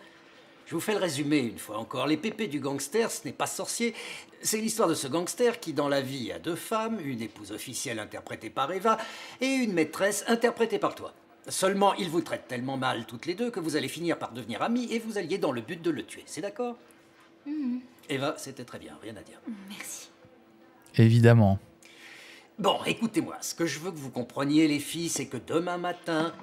Je vous fais le résumé une fois encore. Les pépés du gangster, ce n'est pas sorcier. C'est l'histoire de ce gangster qui, dans la vie, a deux femmes, une épouse officielle interprétée par Eva et une maîtresse interprétée par toi. Seulement, il vous traite tellement mal toutes les deux que vous allez finir par devenir amis et vous alliez dans le but de le tuer. C'est d'accord Mhm. Eva, c'était très bien, rien à dire. Merci. Évidemment. Bon, écoutez-moi, ce que je veux que vous compreniez, les filles, c'est que demain matin,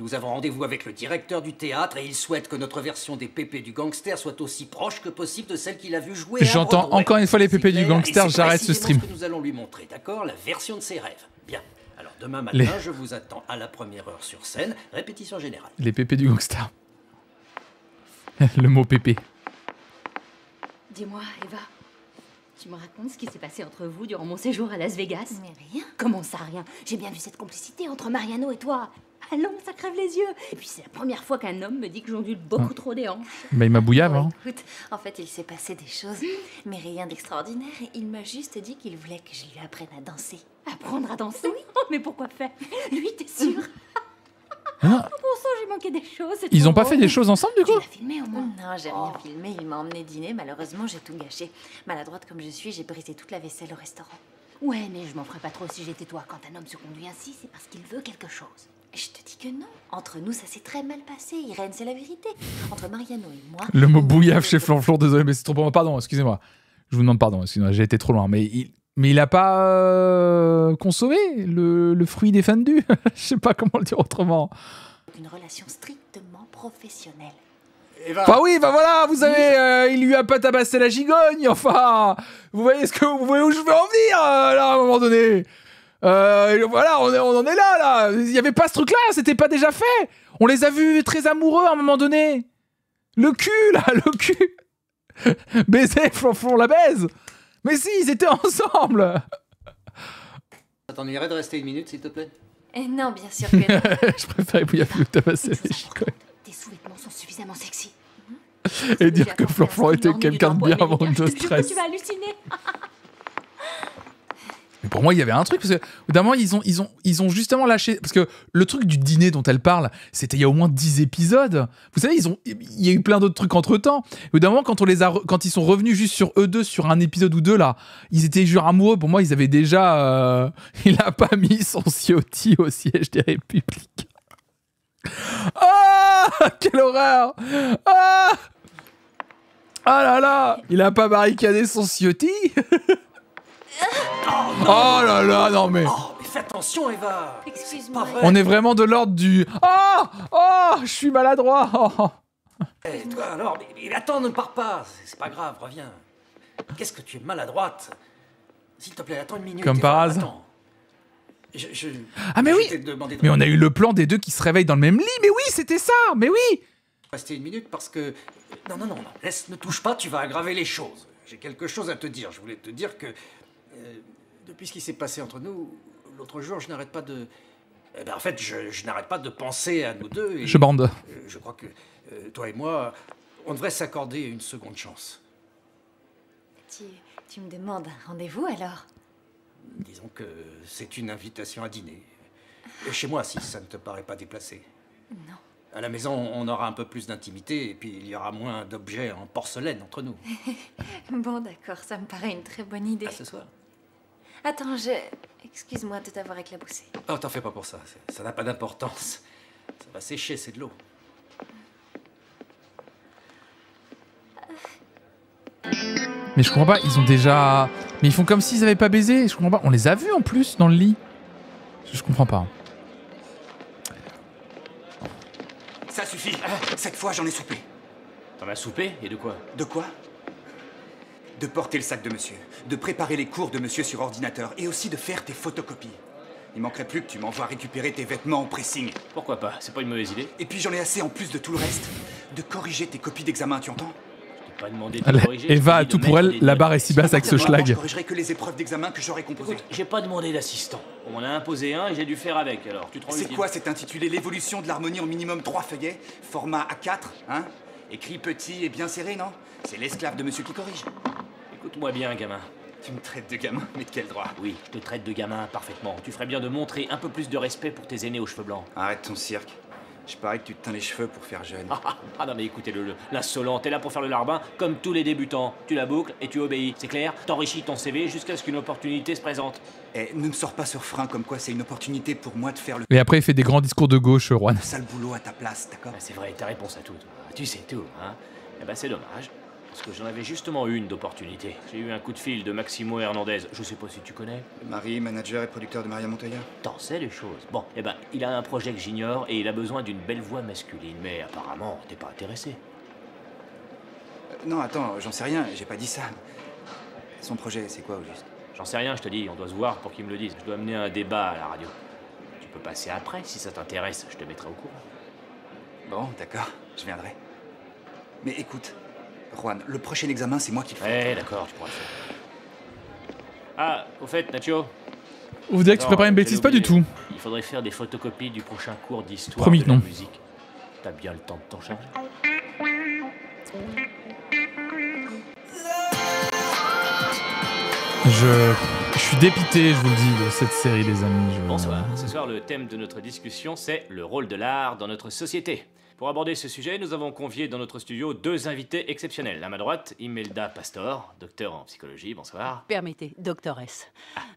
Nous avons rendez-vous avec le directeur du théâtre et il souhaite que notre version des pépés du gangster soit aussi proche que possible de celle qu'il a vue jouer J'entends encore une fois les pépés du gangster, j'arrête ce stream. que nous allons lui montrer, d'accord? La version de ses rêves. Bien. Demain matin, Les- je vous attends à la première heure sur scène, répétition générale. Les pépés du gangster. *laughs* Le mot pépé. Dis-moi, Eva, tu me racontes ce qui s'est passé entre vous durant mon séjour à Las Vegas? Mais rien. Comment ça, rien? J'ai bien vu cette complicité entre Mariano et toi. Allons, ça crève les yeux. Et puis c'est la première fois qu'un homme me dit que j'ondule beaucoup Ah. trop des hanches. Bah, il m'a bouillave, hein. Écoute, en fait, il s'est passé des choses, mais rien d'extraordinaire. Il m'a juste dit qu'il voulait que je lui apprenne à danser. Apprendre à danser Oh, mais pourquoi faire? Lui, t'es sûr? Non. Oh, bon sang, j'ai manqué des choses. c'est Ils trop ont pas fait des choses ensemble, du coup? filmé au moins Non, j'ai rien filmé. Il m'a emmené dîner. Malheureusement, j'ai tout gâché. Maladroite comme je suis, j'ai brisé toute la vaisselle au restaurant. Ouais, mais je m'en ferais pas trop si j'étais toi. Quand un homme se conduit ainsi, c'est parce qu'il veut quelque chose. Je te dis que non. Entre nous, ça s'est très mal passé. Irène, c'est la vérité. Entre Mariano et moi. Le mot bouillave chez Flanflon, désolé, mais c'est trop moi. Pardon, excusez-moi. Je vous demande pardon, excusez-moi, j'ai été trop loin. Mais il, mais il a pas euh, consommé le, le fruit défendu. *laughs* Je sais pas comment le dire autrement. Une relation strictement professionnelle. Bah oui, bah voilà, vous savez, euh, il lui a pas tabassé la gigogne, enfin. Vous voyez ce que vous voyez où je veux en venir, euh, là, à un moment donné. Euh, Voilà, on, est- on en est là, là. Il y avait pas ce truc-là, c'était pas déjà fait. On les a vus très amoureux à un moment donné. Le cul, là, *laughs* le cul. Baiser, flonflon, la baise Mais si, ils étaient *laughs* ensemble Ça t'ennuierait de rester une minute, s'il te plaît Eh non, bien sûr que non. *laughs* Je préférais bouillave que tabasser la gigogne. Tes sous-vêtements sont suffisamment sexy. Et dire que Flonflon était quelqu'un de bien avant de Je te jure que stress. tu vas halluciner. Mais pour moi, il y avait un truc, parce que au d'un moment, ils ont, ils, ont, ils ont justement lâché. Parce que le truc du dîner dont elle parle, c'était il y a au moins 10 épisodes. Vous savez, ils ont, il y a eu plein d'autres trucs entre temps. Au d'un moment, quand, on les a, quand ils sont revenus juste sur eux deux, sur un épisode ou deux, là, ils étaient genre amoureux. Pour moi, ils avaient déjà. euh, *laughs* il a pas mis son ciotti au siège des Républicains. Ah Quelle horreur Ah Ah là là Il a pas barricadé son ciotti *laughs* Oh là là, non mais. Oh, mais fais attention, Eva Excuse-moi. On est vraiment de l'ordre du. Oh Oh Je suis maladroit Oh. Eh, toi alors, mais, mais attends, ne pars pas, c'est pas grave, reviens. Qu'est-ce que tu es maladroite? S'il te plaît, attends une minute. Comme par hasard. attends. Je, je- Ah, mais je oui de Mais on a eu le plan des deux qui se réveillent dans le même lit, mais oui, c'était ça Mais oui rester une minute parce que. Non, non, non, non, laisse, ne touche pas, tu vas aggraver les choses. J'ai quelque chose à te dire. Je voulais te dire que. Euh, depuis ce qui s'est passé entre nous, l'autre jour, je n'arrête pas de. Eh ben, en fait, je, je n'arrête pas de penser à nous deux. Et, Je bande. euh, je crois que euh, toi et moi, on devrait s'accorder une seconde chance. Tu, tu me demandes un rendez-vous alors? Disons que c'est une invitation à dîner. Et chez moi, si ça ne te paraît pas déplacé. Non. À la maison, on aura un peu plus d'intimité et puis il y aura moins d'objets en porcelaine entre nous. *laughs* Bon, d'accord, ça me paraît une très bonne idée. À ce soir. Attends, je. Excuse-moi de t'avoir éclaboussé. Oh, t'en fais pas pour ça. Ça n'a pas d'importance. Ça va sécher, c'est de l'eau. Mais je comprends pas, ils ont déjà. Mais ils font comme s'ils avaient pas baisé, je comprends pas. On les a vus en plus dans le lit. Je, je comprends pas. Ça suffit. Cette fois, j'en ai soupé. T'en as soupé? Et de quoi? De quoi? De porter le sac de monsieur, de préparer les cours de monsieur sur ordinateur et aussi de faire tes photocopies. Il manquerait plus que tu m'envoies récupérer tes vêtements en pressing. Pourquoi pas C'est pas une mauvaise idée. Et puis j'en ai assez en plus de tout le reste. De corriger tes copies d'examen, tu entends? Pas demandé de corriger. je Eva, a tout de pour elle, la barre est si basse avec ce Je schlag. corrigerai que les épreuves d'examen que j'aurais composées. Écoute, j'ai pas demandé d'assistant. On m'en a imposé un et j'ai dû faire avec, alors tu te rends C'est quoi C'est intitulé? L'évolution de l'harmonie en minimum 3 feuillets, format A4, hein? Écrit petit et bien serré, non? C'est l'esclave de monsieur qui corrige. Écoute-moi bien, gamin. Tu me traites de gamin, mais de quel droit? Oui, je te traite de gamin parfaitement. Tu ferais bien de montrer un peu plus de respect pour tes aînés aux cheveux blancs. Arrête ton cirque. Je parie que tu te teins les cheveux pour faire jeune. Ah non mais écoutez-le, le- l'insolent, t'es là pour faire le larbin comme tous les débutants. Tu la boucles et tu obéis, c'est clair? T'enrichis ton CV jusqu'à ce qu'une opportunité se présente. Eh, ne me sors pas sur frein comme quoi c'est une opportunité pour moi de faire le Et après, il fait des grands discours de gauche, Juan. sale boulot à ta place, d'accord? Ah, c'est vrai, t'as réponse à tout. toi. Tu sais tout, hein? Eh ben c'est dommage. Parce que j'en avais justement une d'opportunité. J'ai eu un coup de fil de Maximo Hernandez. Je sais pas si tu connais. Mari, manager et producteur de Maria Montoya T'en sais les choses. Bon, eh ben, il a un projet que j'ignore et il a besoin d'une belle voix masculine. Mais apparemment, t'es pas intéressé. Euh, Non, attends, j'en sais rien, j'ai pas dit ça. Son projet, c'est quoi au juste? J'en sais rien, je te dis. On doit se voir pour qu'il me le dise. Je dois amener un débat à la radio. Tu peux passer après si ça t'intéresse. Je te mettrai au courant. Bon, d'accord, je viendrai. Mais écoute, Juan, le prochain examen, c'est moi qui le fais. Eh, d'accord, je pourrais le faire. Ah, au fait, Nacho. Vous dirait que tu prépares une bêtise, pas du tout. Il faudrait faire des photocopies du prochain cours d'histoire Promis de que la non. musique. T'as bien le temps de t'en charger Je, je suis dépité, je vous le dis, de cette série, les amis. Je- Bonsoir. Ce soir, le thème de notre discussion, c'est le rôle de l'art dans notre société. Pour aborder ce sujet, nous avons convié dans notre studio deux invités exceptionnels. À ma droite, Imelda Pastor, docteur en psychologie. Bonsoir. Permettez, doctoresse.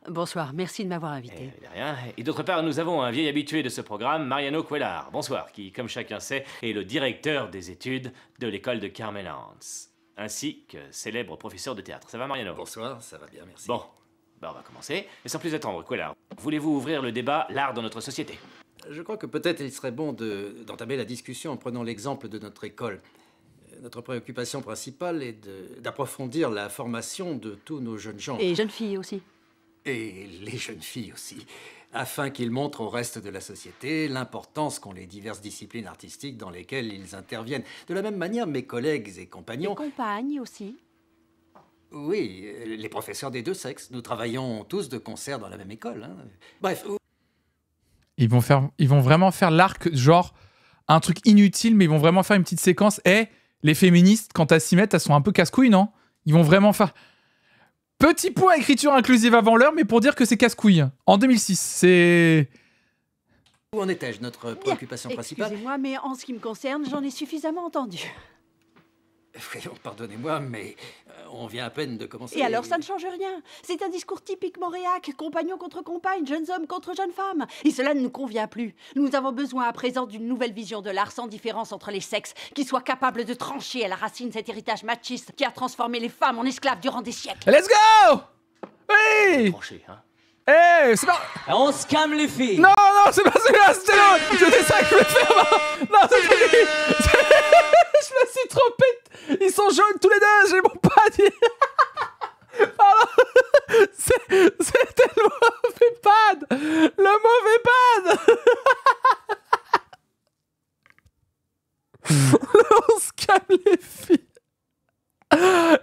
Bonsoir, merci de m'avoir invité. De rien. Et d'autre part, nous avons un vieil habitué de ce programme, Mariano Cuellar. Bonsoir, qui, comme chacun sait, est le directeur des études de l'école de Carmen Hans, ainsi que célèbre professeur de théâtre. Ça va, Mariano? Bonsoir, ça va bien, merci. Bon, bah, on va commencer. Et sans plus attendre, Cuellar, voulez-vous ouvrir le débat L'art dans notre société? Je crois que peut-être il serait bon de- d'entamer la discussion en prenant l'exemple de notre école. Notre préoccupation principale est d'approfondir la formation de tous nos jeunes gens. Et jeunes filles aussi. Et les jeunes filles aussi, afin qu'ils montrent au reste de la société l'importance qu'ont les diverses disciplines artistiques dans lesquelles ils interviennent. De la même manière, mes collègues et compagnons, Compagnes aussi. oui, euh, les professeurs des deux sexes, nous travaillons tous de concert dans la même école. hein. Bref, Ils vont, faire, ils vont vraiment faire l'arc, genre un truc inutile, mais ils vont vraiment faire une petite séquence. Et les féministes, quand elles s'y mettent, elles sont un peu casse-couilles, non? Ils vont vraiment faire. Petit point écriture inclusive avant l'heure, mais pour dire que c'est casse-couille. En 2006, c'est. où en étais-je Notre préoccupation principale? Excusez-moi, mais en ce qui me concerne, j'en ai suffisamment entendu. Pardonnez-moi, mais euh, on vient à peine de commencer. Et alors, ça ne change rien. C'est un discours typiquement réac, compagnon contre compagne, jeunes hommes contre jeunes femmes. Et cela ne nous convient plus. Nous avons besoin à présent d'une nouvelle vision de l'art sans différence entre les sexes, qui soit capable de trancher à la racine cet héritage machiste qui a transformé les femmes en esclaves durant des siècles. Let's go Oui Tranché, hein Eh, c'est pas. On se calme les filles. Non, non, c'est pas celui-là, c'était l'autre C'était ça que je voulais faire. Non, c'était lui *laughs* Je me suis trompé. Ils sont jaunes tous les deux, j'ai mon pas dit. *laughs* *laughs* C'était le mauvais pad. Le mauvais pad. On se calme les filles.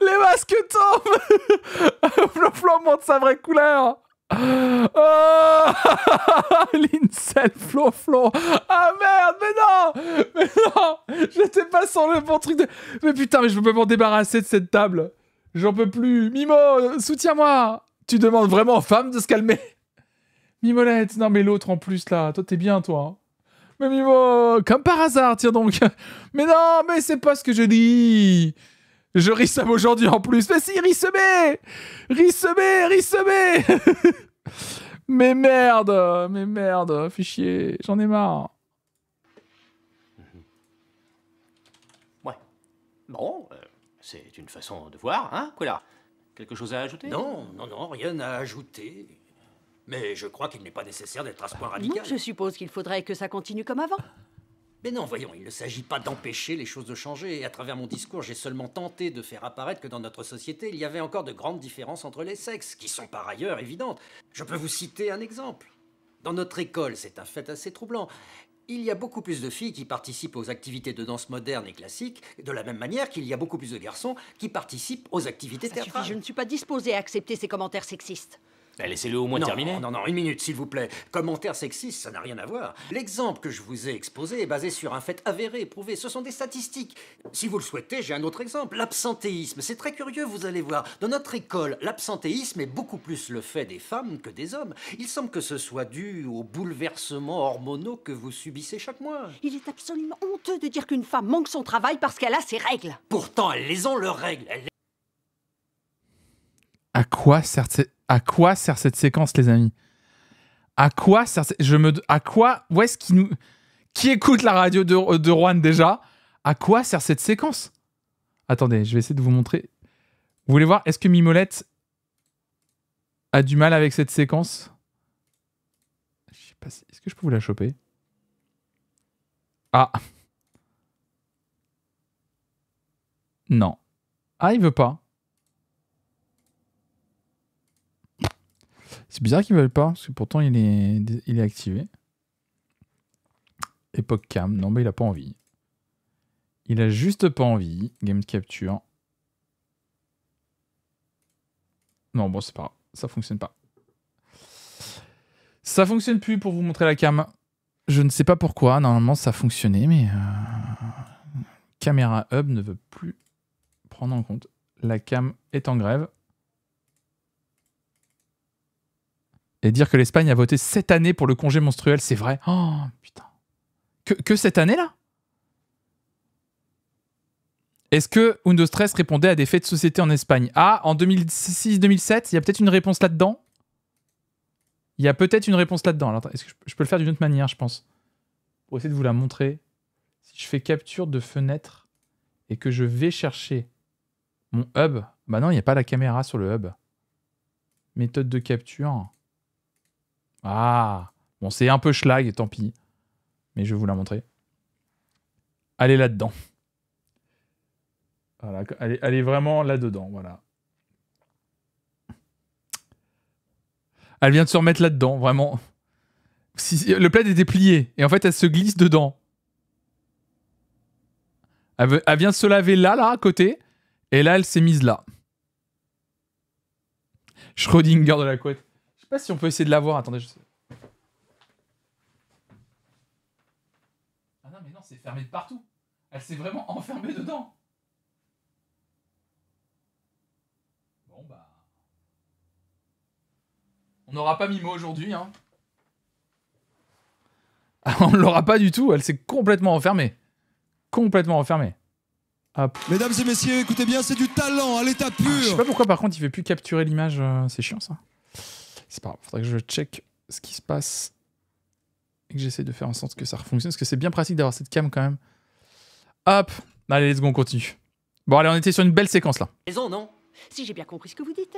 Les masques tombent. Flo Flo montre sa vraie couleur Oh *laughs* Flo Flo. Ah merde, mais non Mais non J'étais pas sur le bon truc de... Mais putain, mais je peux m'en débarrasser de cette table. J'en peux plus. Mimo, soutiens-moi. Tu demandes vraiment aux femmes de se calmer. Mimolette, non mais l'autre en plus là, toi t'es bien toi hein. Mais Mimo, comme par hasard, tiens donc. Mais non, mais c'est pas ce que je dis je risseme aujourd'hui en plus. Mais si, rissemé Rissemé Rissemé *laughs* Mais merde Mais merde Fais chier, j'en ai marre. Bon, euh, c'est une façon de voir, hein, Cuellar Quelque chose à ajouter? Non, non, non, rien à ajouter. Mais je crois qu'il n'est pas nécessaire d'être à ce point Non, radical. je suppose qu'il faudrait que ça continue comme avant. Mais non, voyons, il ne s'agit pas d'empêcher les choses de changer. Et à travers mon discours, j'ai seulement tenté de faire apparaître que dans notre société, il y avait encore de grandes différences entre les sexes, qui sont par ailleurs évidentes. Je peux vous citer un exemple. Dans notre école, c'est un fait assez troublant. Il y a beaucoup plus de filles qui participent aux activités de danse moderne et classique, de la même manière qu'il y a beaucoup plus de garçons qui participent aux activités Ça suffit, théâtrales. je ne suis pas disposée à accepter ces commentaires sexistes. Eh, Laissez-le au moins non, terminer. Non, non, une minute, s'il vous plaît. Commentaire sexiste, ça n'a rien à voir. L'exemple que je vous ai exposé est basé sur un fait avéré, prouvé. Ce sont des statistiques. Si vous le souhaitez, j'ai un autre exemple. L'absentéisme. C'est très curieux, vous allez voir. Dans notre école, l'absentéisme est beaucoup plus le fait des femmes que des hommes. Il semble que ce soit dû aux bouleversements hormonaux que vous subissez chaque mois. Il est absolument honteux de dire qu'une femme manque son travail parce qu'elle a ses règles. Pourtant, elles les ont, leurs règles. Elles À quoi sert, ce- à quoi sert cette séquence, les amis? À quoi sert Je me... À quoi Où est-ce qu'il nous... Qui écoute la radio de, de Rouen déjà? À quoi sert cette séquence? Attendez, je vais essayer de vous montrer. Vous voulez voir, est-ce que Mimolette a du mal avec cette séquence? Je sais pas si... Est-ce que je peux vous la choper? Ah Non. Ah, il veut pas. C'est bizarre qu'il veuille pas, parce que pourtant il est, il est activé. Époque cam, non, mais il a pas envie. Il a juste pas envie. Game capture. Non, bon, c'est pas grave. Ça fonctionne pas. Ça fonctionne plus pour vous montrer la cam. Je ne sais pas pourquoi. Normalement, ça fonctionnait, mais. euh, Caméra Hub ne veut plus prendre en compte. La cam est en grève. Et dire que l'Espagne a voté cette année pour le congé menstruel, c'est vrai. Oh, putain. Que, cette année-là? Est-ce que Windows 13 répondait à des faits de société en Espagne? Ah, en 2006-2007, il y a peut-être une réponse là-dedans? Il y a peut-être une réponse là-dedans. Est-ce que je peux le faire d'une autre manière, je pense? Pour essayer de vous la montrer. Si je fais capture de fenêtre et que je vais chercher mon hub, bah non, il n'y a pas la caméra sur le hub. Méthode de capture. Ah, bon, c'est un peu schlag, tant pis. Mais je vais vous la montrer. Elle est là-dedans. Elle est, vraiment là-dedans, voilà. Elle vient de se remettre là-dedans, vraiment. Le plaid était plié, et en fait, elle se glisse dedans. Elle, vient se laver là, là, à côté, et là, elle s'est mise là. Schrödinger de la couette. Je sais pas si on peut essayer de la voir. Attendez, je sais. Ah non, mais non, c'est fermé de partout. Elle s'est vraiment enfermée dedans. Bon, bah. On n'aura pas Mimo aujourd'hui, hein. *laughs* Ah, On ne l'aura pas du tout. Elle s'est complètement enfermée. Complètement enfermée. Hop. Mesdames et messieurs, écoutez bien, c'est du talent à l'état pur. Je sais pas pourquoi, par contre, il fait plus capturer l'image. euh, c'est chiant, ça. C'est pas grave. Faudrait que je check ce qui se passe et que j'essaie de faire en sorte que ça fonctionne. Parce que c'est bien pratique d'avoir cette cam quand même. Hop. Allez, let's go, on continue. Bon, allez, on était sur une belle séquence là. Raison, non? Si j'ai bien compris ce que vous dites.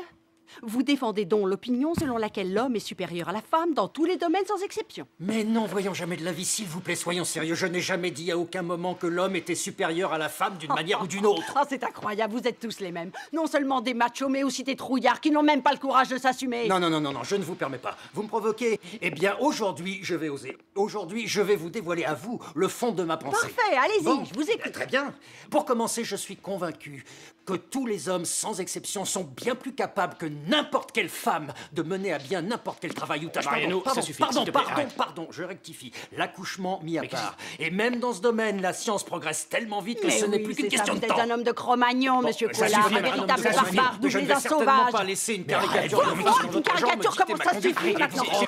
Vous défendez donc l'opinion selon laquelle l'homme est supérieur à la femme dans tous les domaines sans exception. Mais non, voyons jamais de la vie, s'il vous plaît, soyons sérieux. Je n'ai jamais dit à aucun moment que l'homme était supérieur à la femme d'une manière ou d'une autre. *laughs* Ah, c'est incroyable, vous êtes tous les mêmes. Non seulement des machos, mais aussi des trouillards qui n'ont même pas le courage de s'assumer. Non, non, non, non, non, je ne vous permets pas. Vous me provoquez. Eh bien, aujourd'hui, je vais oser. Aujourd'hui, je vais vous dévoiler à vous le fond de ma pensée. Parfait, allez-y, Bon, je vous écoute. Très bien. Pour commencer, je suis convaincu que tous les hommes, sans exception, sont bien plus capables que n'importe quelle femme de mener à bien n'importe quel travail ou tâche. Mariano, pardon, ça suffit, pardon, s'il te plaît, pardon, pardon, je rectifie. L'accouchement mis à Mais part. Et même dans ce domaine, la science progresse tellement vite que Mais ce n'est plus qu'une question vous de êtes temps. un homme de Cro-Magnon, monsieur ça Collard, suffit, un véritable ça suffit. barbare, Je ne doublé vais d'un certainement sauvage. pas laisser une caricature une caricature, me comment ça suffit maintenant vous vous.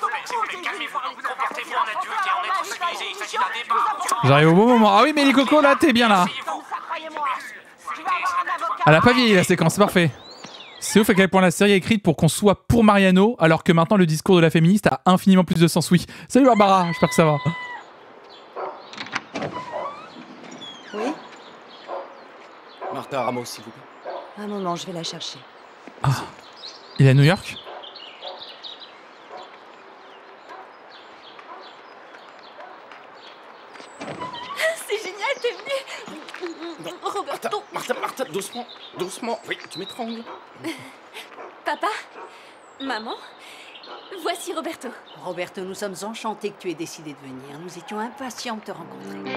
J'arrive au bon moment. Ah oui, mais les cocos, là, t'es bien là. Elle a pas vieilli la séquence, c'est parfait. C'est ouf à quel point la série est écrite pour qu'on soit pour Mariano, alors que maintenant le discours de la féministe a infiniment plus de sens. Oui. Salut Barbara, j'espère que ça va. Oui Martha Ramos, s'il vous plaît. Un moment, je vais la chercher. Il est à New York C'est génial, t'es Roberto Martha, Martha, doucement, doucement. Oui, tu m'étrangles. *laughs* Papa Maman Voici Roberto. Roberto, nous sommes enchantés que tu aies décidé de venir. Nous étions impatients de te rencontrer.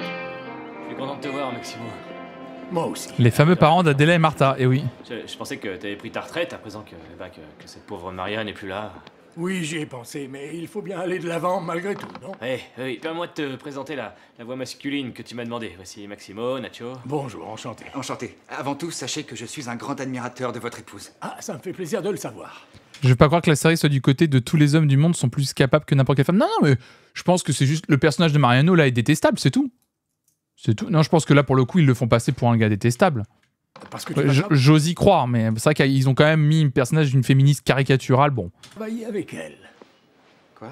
Je suis content de te voir, Maximo. Moi aussi. Les fameux parents d'Adela et Martha, et oui. Je, je pensais que t'avais pris ta retraite à présent que, bah, que, que cette pauvre Maria n'est plus là. Oui, j'y ai pensé, mais il faut bien aller de l'avant malgré tout, non? Eh, oui, permets-moi de te présenter la, la voix masculine que tu m'as demandé. Voici Maximo, Nacho. Bonjour, enchanté. Enchanté. Avant tout, sachez que je suis un grand admirateur de votre épouse. Ah, ça me fait plaisir de le savoir. Je veux pas croire que la série soit du côté de tous les hommes du monde sont plus capables que n'importe quelle femme. Non, non, mais je pense que c'est juste le personnage de Mariano là est détestable, c'est tout. C'est tout. Non, je pense que là pour le coup ils le font passer pour un gars détestable. Parce que Ouais, J'ose y croire, mais c'est vrai qu'ils ont quand même mis un personnage d'une féministe caricaturale. Bon, travailler avec elle. Quoi?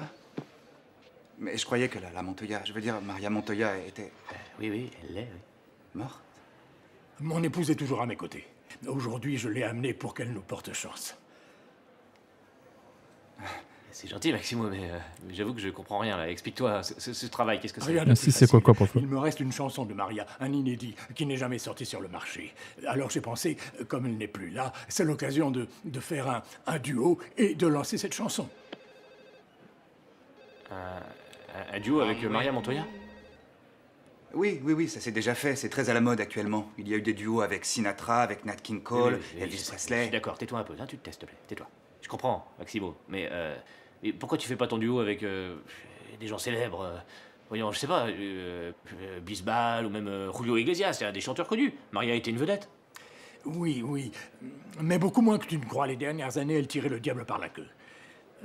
Mais je croyais que la, la Montoya, je veux dire, Maria Montoya était. Oui, oui, elle l'est, oui. Morte? Mon épouse est toujours à mes côtés. Aujourd'hui, je l'ai amenée pour qu'elle nous porte chance. C'est gentil, Maximo, mais, euh, mais j'avoue que je comprends rien là. Explique-toi, ce, ce- ce travail, qu'est-ce que c'est? Rien de Merci, plus c'est quoi, facile. quoi, pour toi? Il me reste une chanson de Maria, un inédit, qui n'est jamais sorti sur le marché. Alors j'ai pensé, comme elle n'est plus là, c'est l'occasion de, de faire un, un duo et de lancer cette chanson. un, duo avec euh, Maria Montoya? Oui, oui, oui, ça s'est déjà fait. C'est très à la mode actuellement. Il y a eu des duos avec Sinatra, avec Nat King Cole, Oui, oui, Elvis je sais, je Presley. suis D'accord, tais-toi un peu, hein, tu te testes, s'il te plaît, tais-toi. Je comprends, Maximo, mais, euh, mais pourquoi tu fais pas ton duo avec euh, des gens célèbres euh, Voyons, je sais pas, euh, euh, Bisbal ou même Julio Iglesias, des chanteurs connus. Maria était une vedette. Oui, oui, mais beaucoup moins que tu ne crois. Les dernières années, elle tirait le diable par la queue.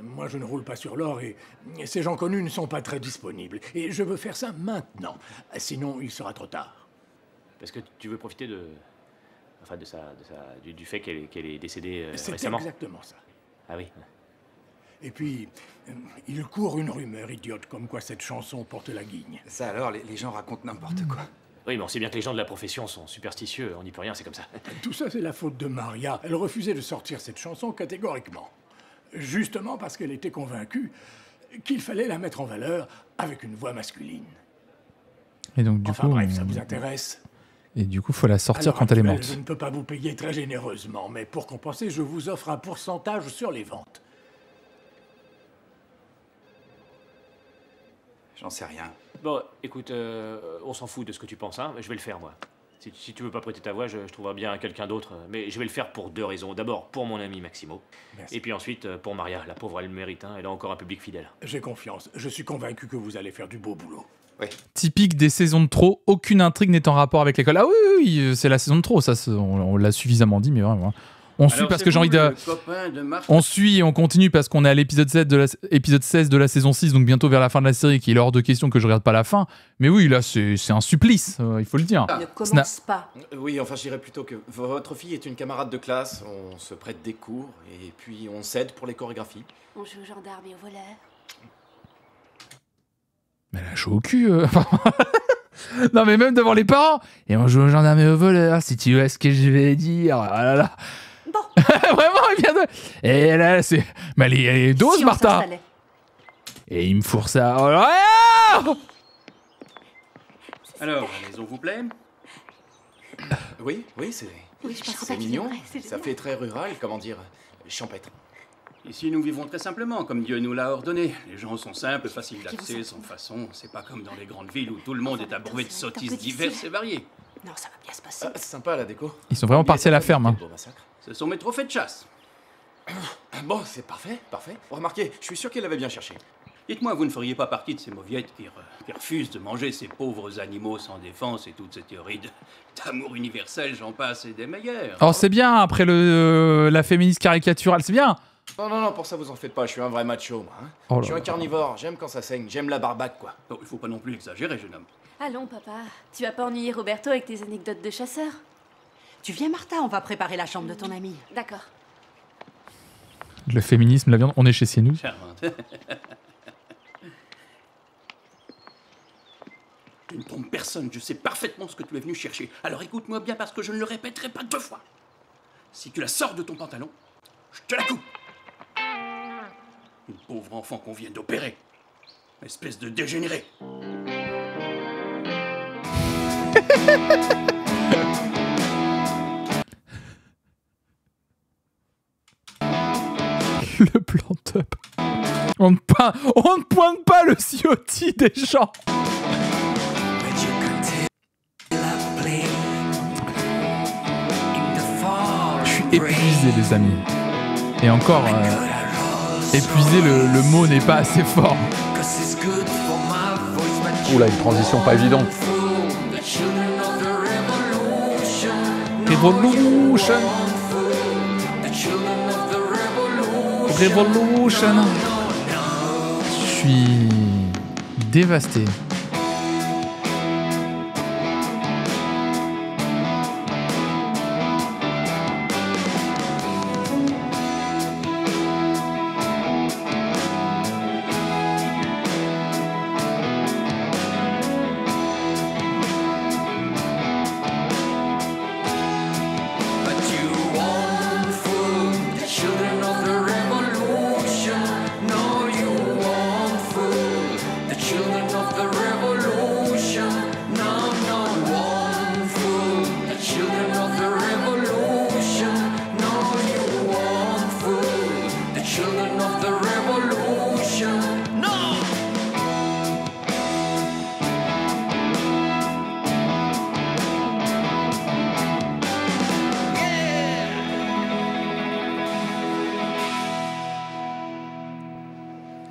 Moi, je ne roule pas sur l'or et ces gens connus ne sont pas très disponibles. Et je veux faire ça maintenant. Sinon, il sera trop tard. Parce que tu veux profiter de. Enfin, de sa, de sa- du, du fait qu'elle est, qu'elle est décédée euh, C'est récemment. exactement ça. Ah oui. Et puis, euh, il court une rumeur idiote comme quoi cette chanson porte la guigne. Ça alors, les, les gens racontent n'importe quoi. Oui, mais on sait bien que les gens de la profession sont superstitieux, on n'y peut rien, c'est comme ça. *laughs* Tout ça, c'est la faute de Maria. Elle refusait de sortir cette chanson catégoriquement. Justement parce qu'elle était convaincue qu'il fallait la mettre en valeur avec une voix masculine. Et donc, du enfin coup. bref, ça vous intéresse Et du coup, faut la sortir quand elle est morte. Je ne peux pas vous payer très généreusement, mais pour compenser, je vous offre un pourcentage sur les ventes. J'en sais rien. Bon, écoute, euh, on s'en fout de ce que tu penses, hein. Je vais le faire, moi. Si, si tu veux pas prêter ta voix, je, je trouverai bien quelqu'un d'autre. Mais je vais le faire pour deux raisons. D'abord, pour mon ami Maximo. Merci. Et puis ensuite, euh, pour Maria. La pauvre, elle le mérite, hein. Elle a encore un public fidèle. J'ai confiance. Je suis convaincu que vous allez faire du beau boulot. Typique des saisons de trop, aucune intrigue n'est en rapport avec l'école. Ah oui, oui, oui, c'est la saison de trop, ça, on, on l'a suffisamment dit, mais vraiment. On suit Alors, parce que j'ai envie de. On suit et on continue parce qu'on est à l'épisode 7 de la, épisode 16 de la saison 6, donc bientôt vers la fin de la série, qu'il est hors de question que je regarde pas la fin. Mais oui, là, c'est un supplice, euh, il faut le dire. Ah. Ne commence pas. Euh, Oui, enfin, je dirais plutôt que votre fille est une camarade de classe, on se prête des cours, et puis on s'aide pour les chorégraphies. On joue au gendarme et au voleur. Mais elle a chaud au cul. euh. *laughs* non, mais même devant les parents. Et on joue au gendarme et au voleur, si tu vois ce que je vais dire. Ah là là. *laughs* Vraiment, il vient de. Et là, c'est. Mais elle est, elle est dose, Si Martha. Et il me fourre ça. Oh là là Alors, la maison vous plaît? Oui, oui, c'est. Oui, c'est mignon. Ça fait très rural, comment dire, champêtre. Ici, nous vivons très simplement, comme Dieu nous l'a ordonné. Les gens sont simples, faciles d'accès, sans façon. C'est pas comme dans les grandes villes où tout le monde est abreuvé de sottises diverses et variées. Non, ça va bien se passer. Ah, sympa la déco. Ils sont vraiment partis à la ferme. hein. Ce sont mes trophées de chasse. *coughs* Bon, c'est parfait, parfait. Remarquez, je suis sûr qu'elle l'avait bien cherché. Dites-moi, vous ne feriez pas partie de ces mauviettes qui, re- qui refusent de manger ces pauvres animaux sans défense et toute cette théorie de- d'amour universel, j'en passe, et des meilleurs. Oh, c'est bien, après le, la féministe caricaturale, c'est bien. Non, non, non, pour ça vous en faites pas, je suis un vrai macho, moi. hein. Oh je suis un carnivore, j'aime quand ça saigne, j'aime la barbaque, quoi. Oh, il faut pas non plus exagérer, jeune homme. Allons, papa. Tu vas pas ennuyer Roberto avec tes anecdotes de chasseur? Tu viens, Martha, on va préparer la chambre de ton ami. D'accord. Le féminisme, la viande, on est chez Cienou. Charmante. tu ne trompes personne, je sais parfaitement ce que tu es venu chercher. Alors écoute-moi bien parce que je ne le répéterai pas deux fois. Si tu la sors de ton pantalon, je te la coupe. Une pauvre enfant qu'on vient d'opérer. Espèce de dégénéré. *laughs* On ne, pa- on ne pointe pas le ciotti des gens. Je suis épuisé, les amis. Et encore, euh, épuisé, le, le mot n'est pas assez fort. Oula, une transition pas évidente. Revolution. Revolution. Je suis dévasté.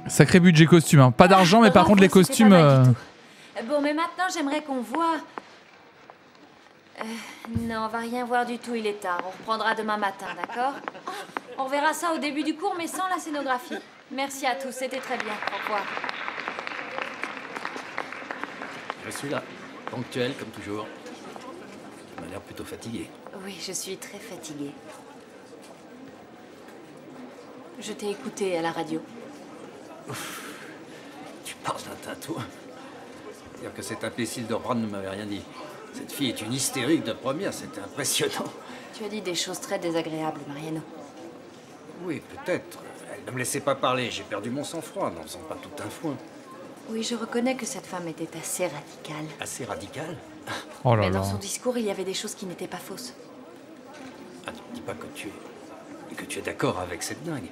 Sacré budget costume. hein. Pas d'argent, mais par contre, les costumes. euh, Bon, mais maintenant, j'aimerais qu'on voit. Euh, non, on va rien voir du tout, il est tard. On reprendra demain matin, d'accord? On verra ça au début du cours, mais sans la scénographie. Merci à tous, c'était très bien. Au revoir. Je suis là, ponctuel comme toujours. Tu m'as l'air plutôt fatigué. Oui, je suis très fatiguée. Je t'ai écouté à la radio. Tu parles d'un tintouin. Dire que cet imbécile de Ron ne m'avait rien dit. Cette fille est une hystérique de première, c'était impressionnant. Tu as dit des choses très désagréables, Mariano. Oui, peut-être. Elle ne me laissait pas parler, j'ai perdu mon sang-froid, n'en faisant pas tout un foin. Oui, je reconnais que cette femme était assez radicale. Assez radical Oh là Mais dans son discours, il y avait des choses qui n'étaient pas fausses. Ah, ne me dis pas que tu es, que tu es d'accord avec cette dingue.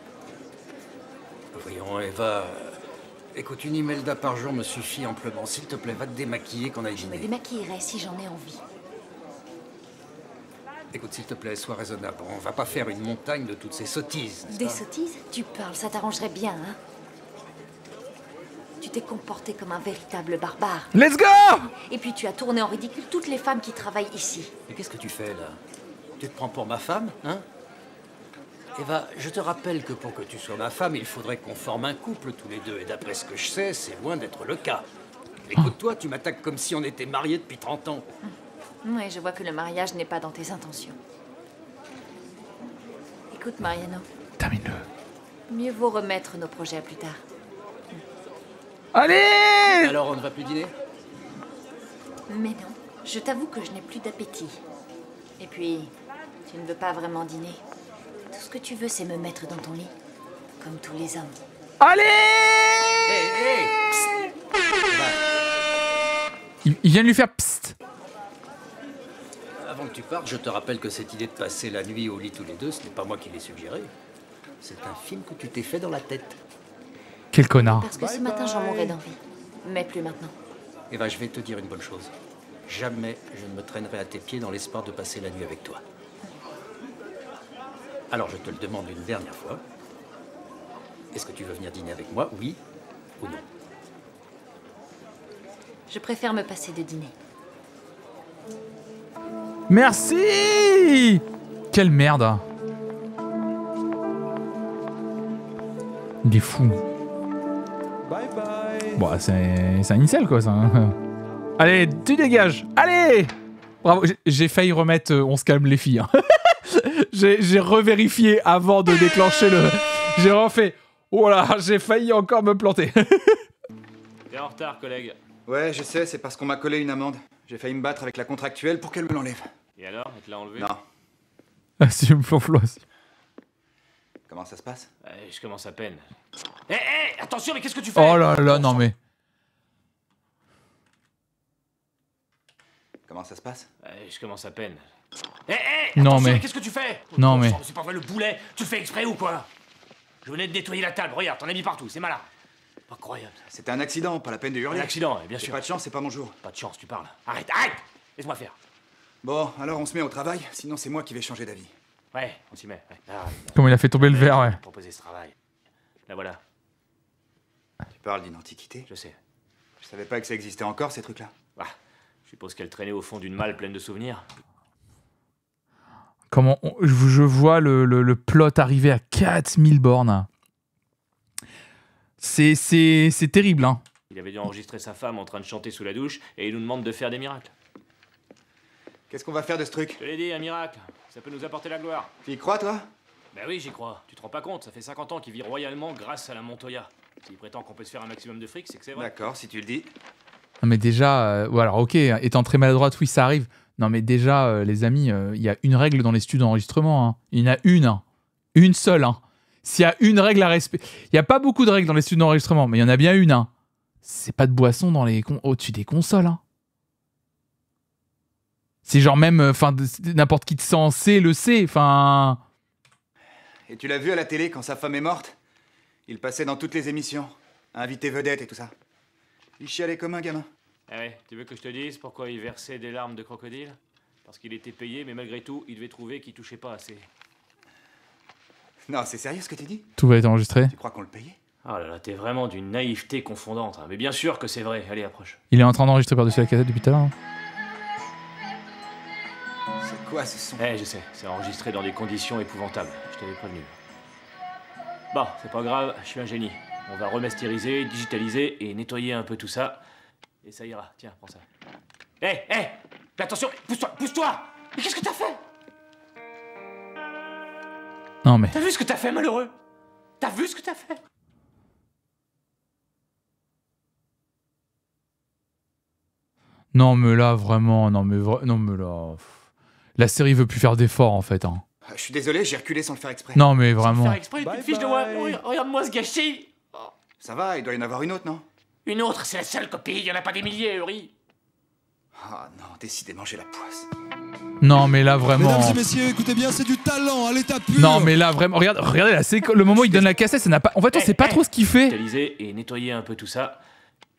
Voyons, Eva. euh, Écoute, une Imelda par jour me suffit amplement. S'il te plaît, va te démaquiller qu'on aille Je me dîner. démaquillerai si j'en ai envie. Écoute, s'il te plaît, sois raisonnable. On va pas faire une montagne de toutes ces sottises. Des pas sottises Tu parles, ça t'arrangerait bien, hein Tu t'es comporté comme un véritable barbare. Let's go Et puis tu as tourné en ridicule toutes les femmes qui travaillent ici. Mais qu'est-ce que tu fais là? Tu te prends pour ma femme, hein? Eva, je te rappelle que pour que tu sois ma femme, il faudrait qu'on forme un couple tous les deux. Et d'après ce que je sais, c'est loin d'être le cas. Écoute-toi, tu m'attaques comme si on était mariés depuis 30 ans. Oui, je vois que le mariage n'est pas dans tes intentions. Écoute, Mariano. Termine-le. Mieux vaut remettre nos projets à plus tard. Allez Alors on ne va plus dîner? Mais non, je t'avoue que je n'ai plus d'appétit. Et puis, tu ne veux pas vraiment dîner? Tout ce que tu veux, c'est me mettre dans ton lit. Comme tous les hommes. Allez il, il vient de lui faire psst. Avant que tu partes, je te rappelle que cette idée de passer la nuit au lit tous les deux, ce n'est pas moi qui l'ai suggéré. C'est un film que tu t'es fait dans la tête. Quel connard. Parce que ce matin, j'en mourrais d'envie. Mais plus maintenant. Eva, je vais te dire une bonne chose. Jamais je ne me traînerai à tes pieds dans l'espoir de passer la nuit avec toi. Alors je te le demande une dernière fois. Est-ce que tu veux venir dîner avec moi, oui ou non? Je préfère me passer de dîner. Merci Quelle merde. Il est fou. Bye bye. Bon, c'est c'est un incel, quoi, ça. Allez, tu dégages Allez Bravo, j'ai- j'ai failli remettre euh, On se calme les filles. hein. *laughs* j'ai j'ai revérifié avant de déclencher le... J'ai refait... Oh là, j'ai failli encore me planter. *laughs* T'es en retard, collègue. Ouais, je sais, c'est parce qu'on m'a collé une amende. J'ai failli me battre avec la contractuelle pour qu'elle me l'enlève. Et alors, elle te l'a enlevé Non. Ah, si je me flonflo aussi. Comment ça se passe? Je commence à peine. Hé, hé, attention, mais qu'est-ce que tu fais? Oh là là, non mais... Comment ça se passe? Je commence à peine. Hé, hé, Non, attention, mais- qu'est-ce que tu fais Non, mais- C'est pas vrai le boulet Tu le fais exprès ou quoi Je venais de nettoyer la table, regarde, t'en as mis partout, c'est malin. Incroyable. C'était un accident, pas la peine de hurler. Un accident, bien sûr. Pas de chance, c'est pas mon jour. Pas de chance, tu parles. Arrête, arrête Laisse-moi faire. Bon, alors on se met au travail, sinon c'est moi qui vais changer d'avis. Ouais, on s'y met. ouais. Ah, Comment il a fait tomber le verre, ouais. Proposer ce travail. Là voilà, Tu parles d'une antiquité? Je sais. Je savais pas que ça existait encore, ces trucs-là. Ah, je suppose qu'elle traînait au fond d'une malle pleine de souvenirs. Comment on- je, vois le, le- le plot arriver à 4000 bornes. C'est c'est- c'est terrible, hein. Il avait dû enregistrer sa femme en train de chanter sous la douche et il nous demande de faire des miracles. Qu'est-ce qu'on va faire de ce truc? Je te l'ai dit, un miracle. Ça peut nous apporter la gloire. Tu y crois, toi? Ben oui, j'y crois. Tu te rends pas compte, ça fait 50 ans qu'il vit royalement grâce à la Montoya. S'il prétend qu'on peut se faire un maximum de fric, c'est que c'est vrai. D'accord, si tu le dis. Non, mais déjà, euh, ou alors ok, étant très maladroite, oui, ça arrive. Non, mais déjà, euh, les amis, euh, il y a une règle dans les studios d'enregistrement. hein. Il y en a une, hein. une seule. hein. S'il y a une règle à respecter, il n'y a pas beaucoup de règles dans les studios d'enregistrement, mais il y en a bien une. hein. c'est pas de boisson dans les au-dessus des consoles. C'est genre même, enfin, n'importe qui de sensé le sait. Enfin, Et tu l'as vu à la télé quand sa femme est morte? Il passait dans toutes les émissions. Invité vedette et tout ça. Il chialait comme un gamin. Ah ouais, tu veux que je te dise pourquoi il versait des larmes de crocodile? Parce qu'il était payé, mais malgré tout, il devait trouver qu'il touchait pas assez. Non, c'est sérieux ce que tu dis tout va être enregistré. Tu crois qu'on le payait? Oh là là, t'es vraiment d'une naïveté confondante. hein. Mais bien sûr que c'est vrai. Allez, approche. Il est en train d'enregistrer par-dessus la cassette depuis tout à l'heure. hein. C'est quoi ce son? Eh, je sais, c'est enregistré dans des conditions épouvantables. Je t'avais prévenu. Bon, c'est pas grave, je suis un génie. On va remasteriser, digitaliser et nettoyer un peu tout ça. Et ça ira. Tiens, prends ça. Eh, eh Mais attention, pousse-toi, pousse-toi Mais qu'est-ce que t'as fait? Non mais, T'as vu ce que t'as fait, malheureux? T'as vu ce que t'as fait? Non mais là vraiment, non mais vra- non mais là, la série veut plus faire d'efforts en fait. hein. Ah, Je suis désolé, j'ai reculé sans le faire exprès. Non mais vraiment. Faire exprès, une fiche de moi. Regarde- Regarde-moi ce gâchis Ça va, il doit y en avoir une autre, non? Une autre, c'est la seule copie, il y en a pas des milliers, Uri. Ah non, décidément, j'ai la poisse. Non mais là vraiment. Mesdames et messieurs, écoutez bien, c'est du talent à l'état pur. Non mais là vraiment, regarde, regardez là, c'est le moment où il donne la cassette, ça n'a pas. En fait, on sait pas trop ce qu'il fait. Et nettoyer un peu tout ça.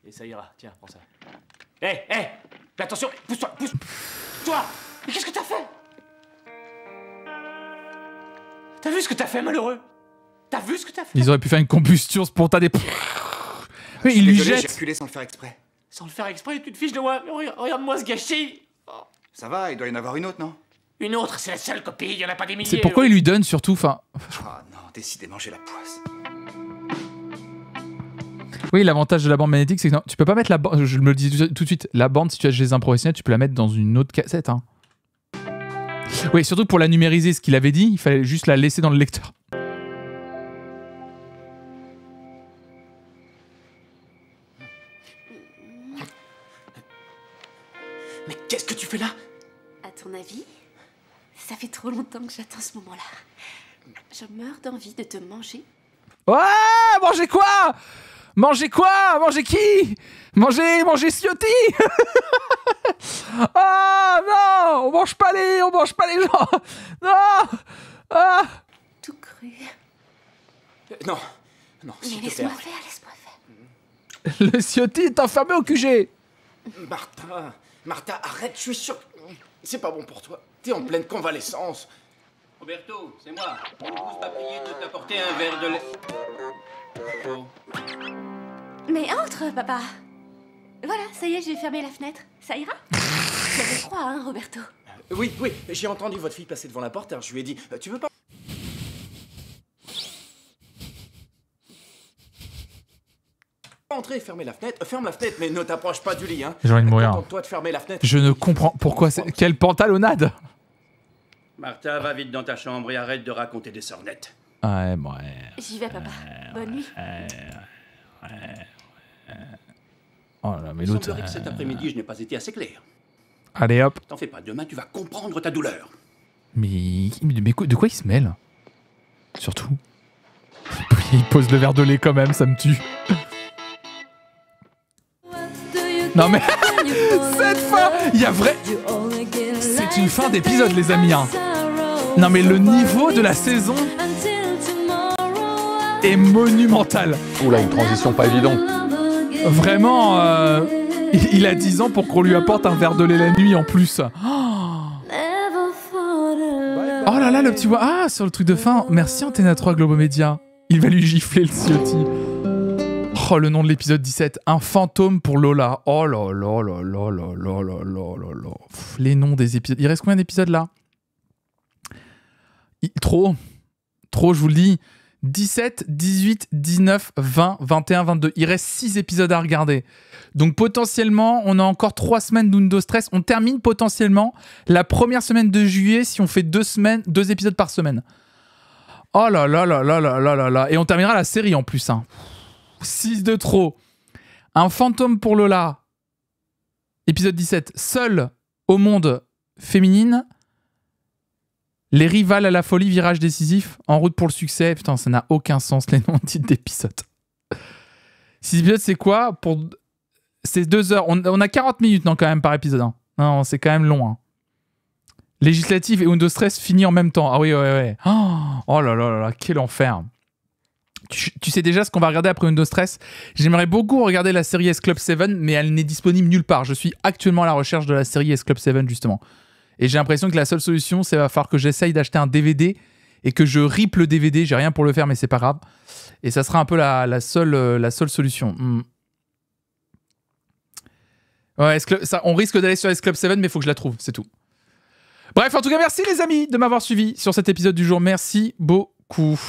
Et ça ira. Tiens, prends ça. Eh, eh Mais attention, pousse-toi, pousse Toi Mais qu'est-ce que t'as fait? T'as vu ce que t'as fait, malheureux? T'as vu ce que t'as fait Ils auraient pu faire une combustion spontanée. Oui, il lui Désolé, j'ai jette. reculé sans le faire exprès. Sans le faire exprès, tu te fiches de moi. Regarde-moi ce gâchis Ça va, il doit y en avoir une autre, non? Une autre, c'est la seule copie, il y en a pas des milliers. C'est pourquoi il lui donne surtout. Enfin, Ah non, décidément, j'ai la poisse. oui, l'avantage de la bande magnétique, c'est que non, tu peux pas mettre la bande. Je me le dis tout tout de suite. La bande, si tu as chez un professionnel, tu peux la mettre dans une autre cassette. hein. Oui, surtout pour la numériser, ce qu'il avait dit, il fallait juste la laisser dans le lecteur. Ça fait trop longtemps que j'attends ce moment-là. Je meurs d'envie de te manger. Ouais, manger quoi? Manger quoi? Manger qui? Manger, manger Ciotti? *laughs* Ah non On mange pas les, on mange pas les gens Non Ah Tout cru. Non, non, Mais s'il te plaît. laisse-moi faire, laisse-moi faire. Le Ciotti est enfermé au QG Martha, Martha, arrête, je suis sûr. C'est pas bon pour toi. T'es en pleine convalescence. Roberto, c'est moi. On m'a prié de t'apporter un verre de lait. Oh. Mais entre, papa. Voilà, ça y est, j'ai fermé la fenêtre. Ça ira *laughs* J'avais froid, hein, Roberto Oui, oui, j'ai entendu votre fille passer devant la porte. alors je lui ai dit, tu veux pas entrer et fermer la fenêtre Euh, Ferme la fenêtre, mais ne t'approche pas du lit, hein. J'ai envie de mourir. Contente-toi de fermer la fenêtre. Je ne comprends pourquoi c'est... Quelle pantalonnade Martha, va vite dans ta chambre et arrête de raconter des sornettes. Ouais, ouais. J'y vais, papa. Bonne nuit. Oh là, mais Il l'autre... semblerait que euh, cet après-midi, je n'ai pas été assez clair. Allez hop T'en fais pas, demain tu vas comprendre ta douleur. Mais, mais quoi- de quoi il se mêle Surtout? Il pose le verre de lait quand même, ça me tue. Non mais *laughs* cette fin, il y a vrai. C'est une fin d'épisode, les amis. hein. Non mais le niveau de la saison est monumental. Oula, une transition pas évidente. Vraiment, euh, il a 10 ans pour qu'on lui apporte un verre de lait la nuit en plus. Oh là là, le petit... wa- Ah, sur le truc de fin. Merci Antenne 3 Globomédia. Il va lui gifler le Ciotti. Oh, le nom de l'épisode 17. Un fantôme pour Lola. Oh là là là là là là là là là là. Les noms des épisodes. Il reste combien d'épisodes là Trop. Trop, je vous le dis. 17, 18, 19, 20, 21, 22. Il reste 6 épisodes à regarder. Donc potentiellement, on a encore 3 semaines d'Undo Stress. On termine potentiellement la première semaine de juillet si on fait deux semaines, deux épisodes par semaine. Oh là là là là là là là là. Et on terminera la série en plus. Hein. 6 de trop. Un fantôme pour Lola. Épisode 17. Seul au monde féminine. Les rivales à la folie, virage décisif, en route pour le succès. Putain, ça n'a aucun sens les noms titres d'épisodes. 6 épisodes, c'est quoi? Pour C'est 2 heures. On, a 40 minutes, non, quand même, par épisode. hein. Non, c'est quand même long. hein. Législative et Windows Stress fini en même temps. Ah oui, ouais, ouais. Oh, oh là là là, quel enfer. Tu, sais déjà ce qu'on va regarder après Windows Stress J'aimerais beaucoup regarder la série S Club 7, mais elle n'est disponible nulle part. Je suis actuellement à la recherche de la série S Club 7, justement. Et j'ai l'impression que la seule solution, c'est va falloir que j'essaye d'acheter un DVD et que je rip le DVD. J'ai rien pour le faire, mais c'est pas grave. Et ça sera un peu la, euh, seule solution. Hmm. On risque d'aller sur S Club 7, mais il faut que je la trouve, c'est tout. Bref, en tout cas, merci les amis de m'avoir suivi sur cet épisode du jour. Merci beaucoup.